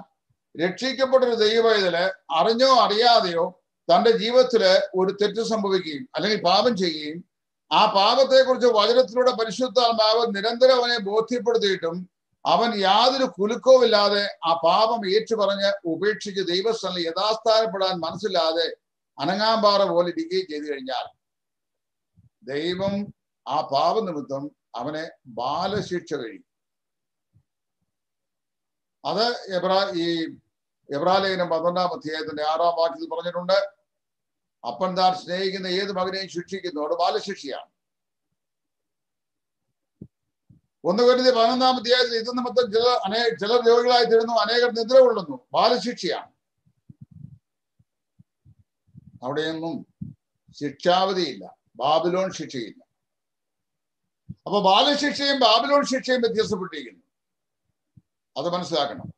രക്ഷിക്കപ്പെട്ട ഒരു ദൈവവേദൽ അറിഞ്ഞോ അറിയാതെയോ തന്റെ ജീവിതത്തിൽ ഒരു തെറ്റ് സംഭവിക്കുകയും അല്ലെങ്കിൽ പാപം ചെയ്യുകയും ആ പാപത്തെക്കുറിച്ച് വചനത്തിലൂടെ പരിശുദ്ധാത്മാവ് നിരന്തരം അവനെ ബോധ്യപ്പെടുത്തിയിട്ടും അവൻ യാതൊരു കുലുക്കവുമില്ലാതെ ആ പാപം ഏറ്റുപറഞ്ഞ് ഉപേക്ഷിച്ച് ദൈവസ്ഥലം യഥാസ്ഥാനപ്പെടാൻ മനസ്സില്ലാതെ അനങ്ങാമ്പാറ പോലെ ഇരിക്കുകയും ചെയ്തു കഴിഞ്ഞാൽ ദൈവം ആ പാപ നിമിത്തം അവനെ ബാലശിക്ഷ കഴിയും. അത് എബ്രാ ഈ എബ്രാലേഖനം പന്ത്രണ്ടാം അധ്യായത്തിന്റെ ആറാം വാക്യത്തിൽ പറഞ്ഞിട്ടുണ്ട്. അപ്പൻ താൻ സ്നേഹിക്കുന്ന ഏത് മകനെയും ശിക്ഷിക്കുന്നു? അവിടെ ബാലശിക്ഷയാണ്. ഒന്ന് കരുതി പതിനൊന്നാം അധ്യായത്തിൽ ഇത് നിമിത്തം ചില അനേ ചിലർ രോഗികളായി തീരുന്നു അനേകർ നിദ്ര കൊള്ളുന്നു ബാലശിക്ഷയാണ്. അവിടെയൊന്നും ശിക്ഷാവധിയില്ല ബാബിലോൺ ശിക്ഷയില്ല. അപ്പൊ ബാലശിക്ഷയും ബാബിലോൺ ശിക്ഷയും വ്യത്യാസപ്പെട്ടിരിക്കുന്നു. അത് മനസ്സിലാക്കണം.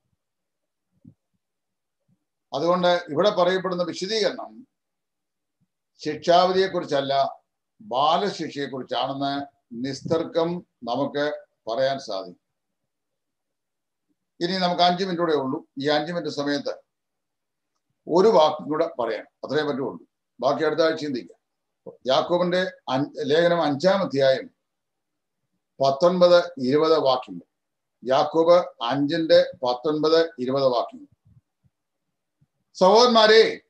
അതുകൊണ്ട് ഇവിടെ പറയപ്പെടുന്ന വിശദീകരണം ശിക്ഷാവധിയെ കുറിച്ചല്ല ബാലശിക്ഷയെ കുറിച്ചാണെന്ന് നിസ്തർക്കം നമുക്ക് പറയാൻ സാധിക്കും. ഇനി നമുക്ക് അഞ്ചു മിനിറ്റ് ഉള്ളൂ. ഈ അഞ്ചു മിനിറ്റ് സമയത്ത് ഒരു വാക്കും കൂടെ പറയാം. അത്രേ പറ്റുള്ളൂ. ബാക്കി അടുത്ത ആഴ്ച ചിന്തിക്കാം. യാക്കോബിന്റെ ലേഖനം അഞ്ചാം അധ്യായം പത്തൊൻപത് ഇരുപത് വാക്യങ്ങൾ. യാക്കോബ് അഞ്ചിന്റെ പത്തൊൻപത് ഇരുപത് വാക്യങ്ങൾ. സഹോദരന്മാരെ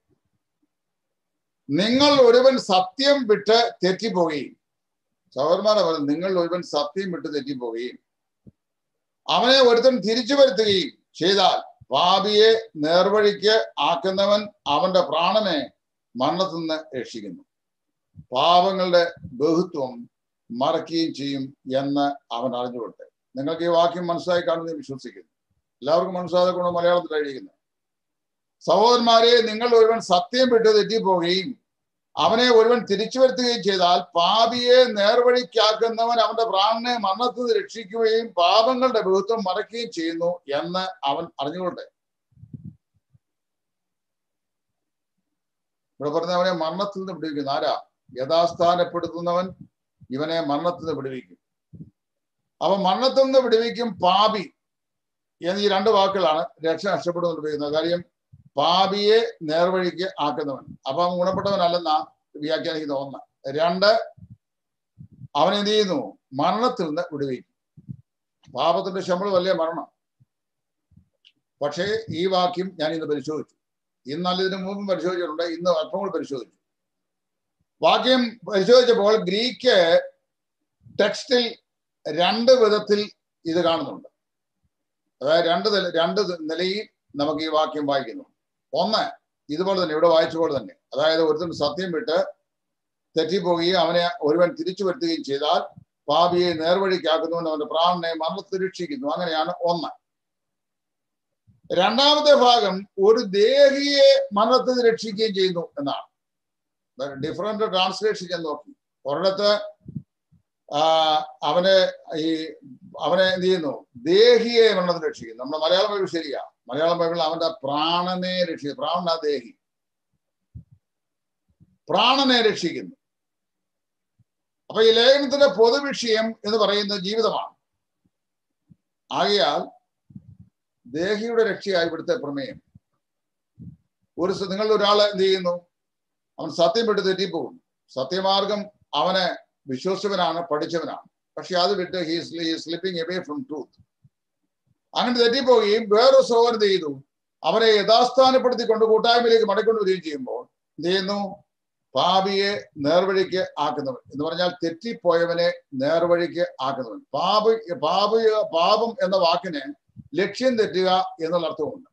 നിങ്ങൾ ഒരുവൻ സത്യം വിട്ട് തെറ്റിപ്പോവുകയും സഹോദരന്മാരെ പറഞ്ഞു നിങ്ങൾ ഒരുവൻ സത്യം വിട്ട് തെറ്റിപ്പോവുകയും അവനെ ഒരുത്തൻ തിരിച്ചു വരുത്തുകയും ചെയ്താൽ പാപിയെ നേർവഴിക്ക് ആക്കുന്നവൻ അവന്റെ പ്രാണനെ മരണത്തിൽ നിന്ന് രക്ഷിക്കുന്നു. പാപങ്ങളുടെ ബഹുത്വം മറക്കുകയും ചെയ്യും എന്ന് അവൻ അറിഞ്ഞുകൊട്ടെ നിങ്ങൾക്ക് ഈ വാക്യം മനസ്സിലായി കാണുന്നതിൽ വിശ്വസിക്കുന്നു. എല്ലാവർക്കും മനസ്സിലാതെ മലയാളത്തിൽ എഴുതിയിരിക്കുന്നത് സഹോദരന്മാരെ നിങ്ങൾ ഒരുവൻ സത്യം വിട്ടു തെറ്റിപ്പോവുകയും അവനെ ഒരുവൻ തിരിച്ചു വരുത്തുകയും ചെയ്താൽ പാപിയെ നേർവഴിക്കാക്കുന്നവൻ അവന്റെ പ്രാണനെ മരണത്തിൽ നിന്ന് രക്ഷിക്കുകയും പാപങ്ങളുടെ ബഹുത്വം മറയ്ക്കുകയും ചെയ്യുന്നു എന്ന് അവൻ അറിഞ്ഞുകൊണ്ട് ഇവിടെ പറഞ്ഞവനെ മരണത്തിൽ നിന്ന് വിടുവിക്കുന്നു. ആരാ? യഥാസ്ഥാനപ്പെടുത്തുന്നവൻ ഇവനെ മരണത്തിൽ നിന്ന് വിടുവിക്കും. അപ്പൊ മരണത്തിൽ നിന്ന് വിടുവിക്കും പാപി എന്നീ രണ്ട് വാക്കുകളാണ് രക്ഷ നഷ്ടപ്പെടുന്നുണ്ട് കാര്യം പാപിയെ നേർവഴിക്ക് ആക്കുന്നവൻ. അപ്പൊ ഗുണപ്പെട്ടവനല്ലെന്ന വ്യാഖ്യാനിക്കുന്ന ഒന്ന്. രണ്ട് അവൻ എന്ത് ചെയ്യുന്നു? മരണത്തിൽ നിന്ന് വിടുവിക്കും. പാപത്തിന്റെ ശമ്പളം അല്ലേ മരണം? പക്ഷേ ഈ വാക്യം ഞാൻ ഇന്ന് പരിശോധിച്ചു. ഇന്നല്ല ഇതിനു മുമ്പും പരിശോധിച്ചിട്ടുണ്ട് ഇന്ന് അല്പം കൂടി പരിശോധിച്ചു. വാക്യം പരിശോധിച്ചപ്പോൾ ഗ്രീക്ക് ടെക്സ്റ്റിൽ രണ്ട് വിധത്തിൽ ഇത് കാണുന്നുണ്ട്. അതായത് രണ്ട് രണ്ട് നിലയിൽ നമുക്ക് ഈ വാക്യം വായിക്കുന്നു. ഒന്ന് ഇതുപോലെ തന്നെ ഇവിടെ വായിച്ച പോലെ തന്നെ. അതായത് ഒരുത്തൻ സത്യം വിട്ട് തെറ്റിപ്പോവുകയും അവനെ ഒരുവൻ തിരിച്ചു വരുത്തുകയും ചെയ്താൽ പാപിയെ നേർവഴിക്കാക്കുന്നവൻ അവന്റെ പ്രാണനെ മരണത്തിൽ രക്ഷിക്കുന്നു. അങ്ങനെയാണ് ഒന്ന്. രണ്ടാമത്തെ ഭാഗം ഒരു ദേഹിയെ മരണത്തിൽ രക്ഷിക്കുകയും ചെയ്യുന്നു എന്നാണ്. ഡിഫറെന്റ് ട്രാൻസ്ലേഷൻ ഞാൻ നോക്കി. ഒരിടത്ത് അവനെ ഈ അവനെ എന്ത് ചെയ്യുന്നു? ദേഹിയെ മരണത്തിൽ രക്ഷിക്കുന്നു. നമ്മുടെ മലയാളം ബൈബിൾ ശരിയാ. മലയാളം ബൈബിൾ അവന്റെ പ്രാണനെ രക്ഷിക്കുന്നു. പ്രാണന ദേഹി. പ്രാണനെ രക്ഷിക്കുന്നു. അപ്പൊ ഈ ലേഖനത്തിന്റെ പൊതുവിഷയം എന്ന് പറയുന്നത് ജീവിതമാണ്. ആകയാൽ ദേഹിയുടെ രക്ഷയായി ഇവിടുത്തെ പ്രമേയം. ഒരു നിങ്ങളുടെ ഒരാളെ എന്ത് ചെയ്യുന്നു? അവൻ സത്യം വിട്ട് തെറ്റിപ്പോകുന്നു. സത്യമാർഗം അവനെ വിശ്വസിച്ചവനാണ് പഠിച്ചവനാണ്. പക്ഷെ അത് വിട്ട് he slipping away from truth അങ്ങനെ തെറ്റിപ്പോവുകയും വേറൊരു സഹോദരൻ ചെയ്തു? യഥാസ്ഥാനപ്പെടുത്തി യഥാസ്ഥാനപ്പെടുത്തിക്കൊണ്ട് കൂട്ടായ്മയിലേക്ക് മടക്കൊണ്ടുവരികയും ചെയ്യുമ്പോൾ എന്ത് ചെയ്യുന്നു? പാപിയെ നേർവഴിക്ക് ആക്കുന്നവൻ. എന്ന് പറഞ്ഞാൽ തെറ്റിപ്പോയവനെ നേർവഴിക്ക് ആക്കുന്നവൻ. പാപ പാപ പാപം എന്ന വാക്കിന് ലക്ഷ്യം തെറ്റുക എന്നുള്ള അർത്ഥമുണ്ട്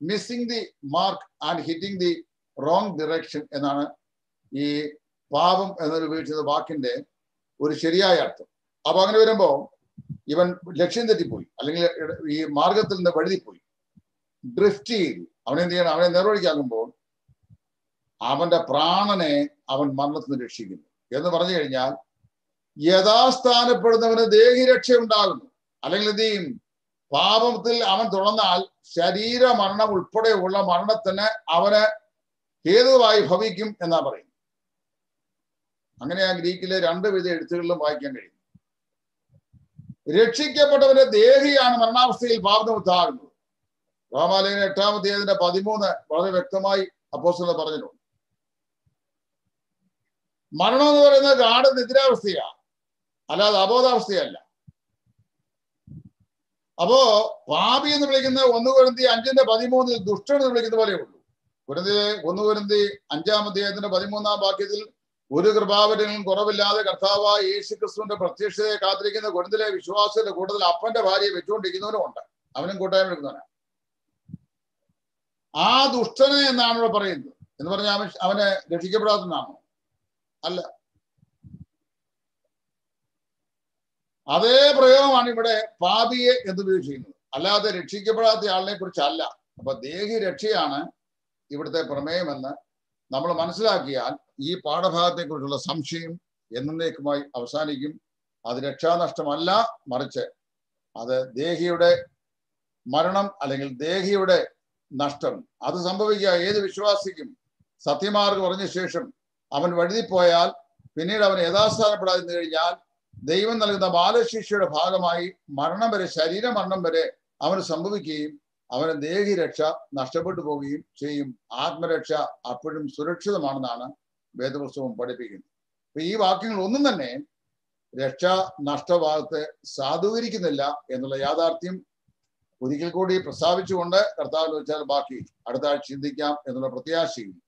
missing the mark and hitting the wrong direction എന്നാണ് ഈ പാപം എന്നൊരു ഉപയോഗിച്ചത് വാക്കിന്റെ ഒരു ശരിയായ അർത്ഥം. അപ്പൊ അങ്ങനെ വരുമ്പോ ഇവൻ ലക്ഷ്യം തെറ്റിപ്പോയി. അല്ലെങ്കിൽ ഈ മാർഗത്തിൽ നിന്ന് വഴുതിപ്പോയി. ഡ്രിഫ്റ്റ് ചെയ്തു. അവനെന്ത് ചെയ്യണം? അവനെ നിർവഹിക്കാകുമ്പോൾ അവന്റെ പ്രാണനെ അവൻ മരണത്തിൽ നിന്ന് രക്ഷിക്കുന്നു. എന്ന് പറഞ്ഞു കഴിഞ്ഞാൽ യഥാസ്ഥാനപ്പെടുന്നവന് ദേഹിരക്ഷ ഉണ്ടാകുന്നു. അല്ലെങ്കിൽ എന്ത് ചെയ്യും? പാപത്തിൽ അവൻ തുടർന്നാൽ ശരീര മരണം ഉൾപ്പെടെയുള്ള മരണത്തിന് അവന് ഹേതുവായി ഭവിക്കും എന്നാ പറയും അങ്ങനെ ആ ഗ്രീക്കിലെ രണ്ട് വിധ എഴുത്തുകളിലും വായിക്കാൻ കഴിയും. രക്ഷിക്കപ്പെട്ടവന്റെ ദേഹിയാണ് മരണാവസ്ഥയിൽ പാപനിമുക്താകുന്നത് റോമാലയന എട്ടാമത്തേതിന്റെ പതിമൂന്ന് വളരെ വ്യക്തമായി അപ്പോസ്തലൻ പറഞ്ഞിട്ടുണ്ട്. മരണം എന്ന് പറയുന്നത് ഗാഠ നിദ്രാവസ്ഥയാണ് അല്ലാതെ അബോധാവസ്ഥയല്ല. അപ്പോ പാപി എന്ന് വിളിക്കുന്ന ഒന്ന് കുരന്തി അഞ്ചിന്റെ പതിമൂന്നിൽ ദുഷ്ടൻ എന്ന് വിളിക്കുന്ന പോലെ ഉള്ളൂ. കുരുന്തി ഒന്ന് കുരന്തി അഞ്ചാം അധ്യായത്തിന്റെ പതിമൂന്നാം വാക്യത്തിൽ ഒരു കൃപാവരനും കുറവില്ലാതെ കർത്താവായ യേശു ക്രിസ്തുവിന്റെ പ്രത്യക്ഷതയെ കാത്തിരിക്കുന്ന കുരുന്തിലെ വിശ്വാസത്തിന്റെ കൂടുതൽ അപ്പന്റെ ഭാര്യയെ വെച്ചുകൊണ്ടിരിക്കുന്നവനും ഉണ്ട്. അവനും കൂട്ടായ്മ എടുക്കുന്നവനാണ്. ആ ദുഷ്ടനെ എന്നാണ് ഇവിടെ പറയുന്നത്. എന്ന് പറഞ്ഞാൽ അവൻ അവനെ രക്ഷിക്കപ്പെടാത്തതാണോ അല്ല. അതേ പ്രയോഗമാണ് ഇവിടെ പാപിയെ എന്ന് ഉപയോഗിച്ചിരിക്കുന്നത് അല്ലാതെ രക്ഷിക്കപ്പെടാത്ത ആളിനെ കുറിച്ചല്ല. അപ്പൊ ദേഹി രക്ഷയാണ് ഇവിടുത്തെ പ്രമേയമെന്ന് നമ്മൾ മനസ്സിലാക്കിയാൽ ഈ പാഠഭാഗത്തെ കുറിച്ചുള്ള സംശയം എന്നേക്കുമായി അവസാനിക്കും. അത് രക്ഷാനഷ്ടമല്ല മറിച്ച് അത് ദേഹിയുടെ മരണം അല്ലെങ്കിൽ ദേഹിയുടെ നഷ്ടം. അത് സംഭവിക്കുക ഏത് വിശ്വാസിക്കും? സത്യമാർഗം പറഞ്ഞ ശേഷം അവൻ വഴുതിപ്പോയാൽ പിന്നീട് അവൻ യഥാസ്ഥാനപ്പെടാതെ കഴിഞ്ഞാൽ ദൈവം നൽകുന്ന ബാലശിക്ഷയുടെ ഭാഗമായി മരണം വരെ ശരീരമരണം വരെ അവന് സംഭവിക്കുകയും അവന് ദേഹിരക്ഷ നഷ്ടപ്പെട്ടു പോവുകയും ചെയ്യും. ആത്മരക്ഷ അപ്പോഴും സുരക്ഷിതമാണെന്നാണ് വേദപുസ്തകം പഠിപ്പിക്കുന്നു. അപ്പൊ ഈ വാക്യങ്ങൾ ഒന്നും തന്നെ രക്ഷ നഷ്ടഭാഗത്തെ സാധൂകരിക്കുന്നില്ല എന്നുള്ള യാഥാർത്ഥ്യം ഒരിക്കൽ കൂടി പ്രസ്താവിച്ചുകൊണ്ട് കർത്താവിന് വെച്ചാൽ ബാക്കി. അടുത്ത ആഴ്ച ചിന്തിക്കാം എന്നുള്ള പ്രത്യാശയും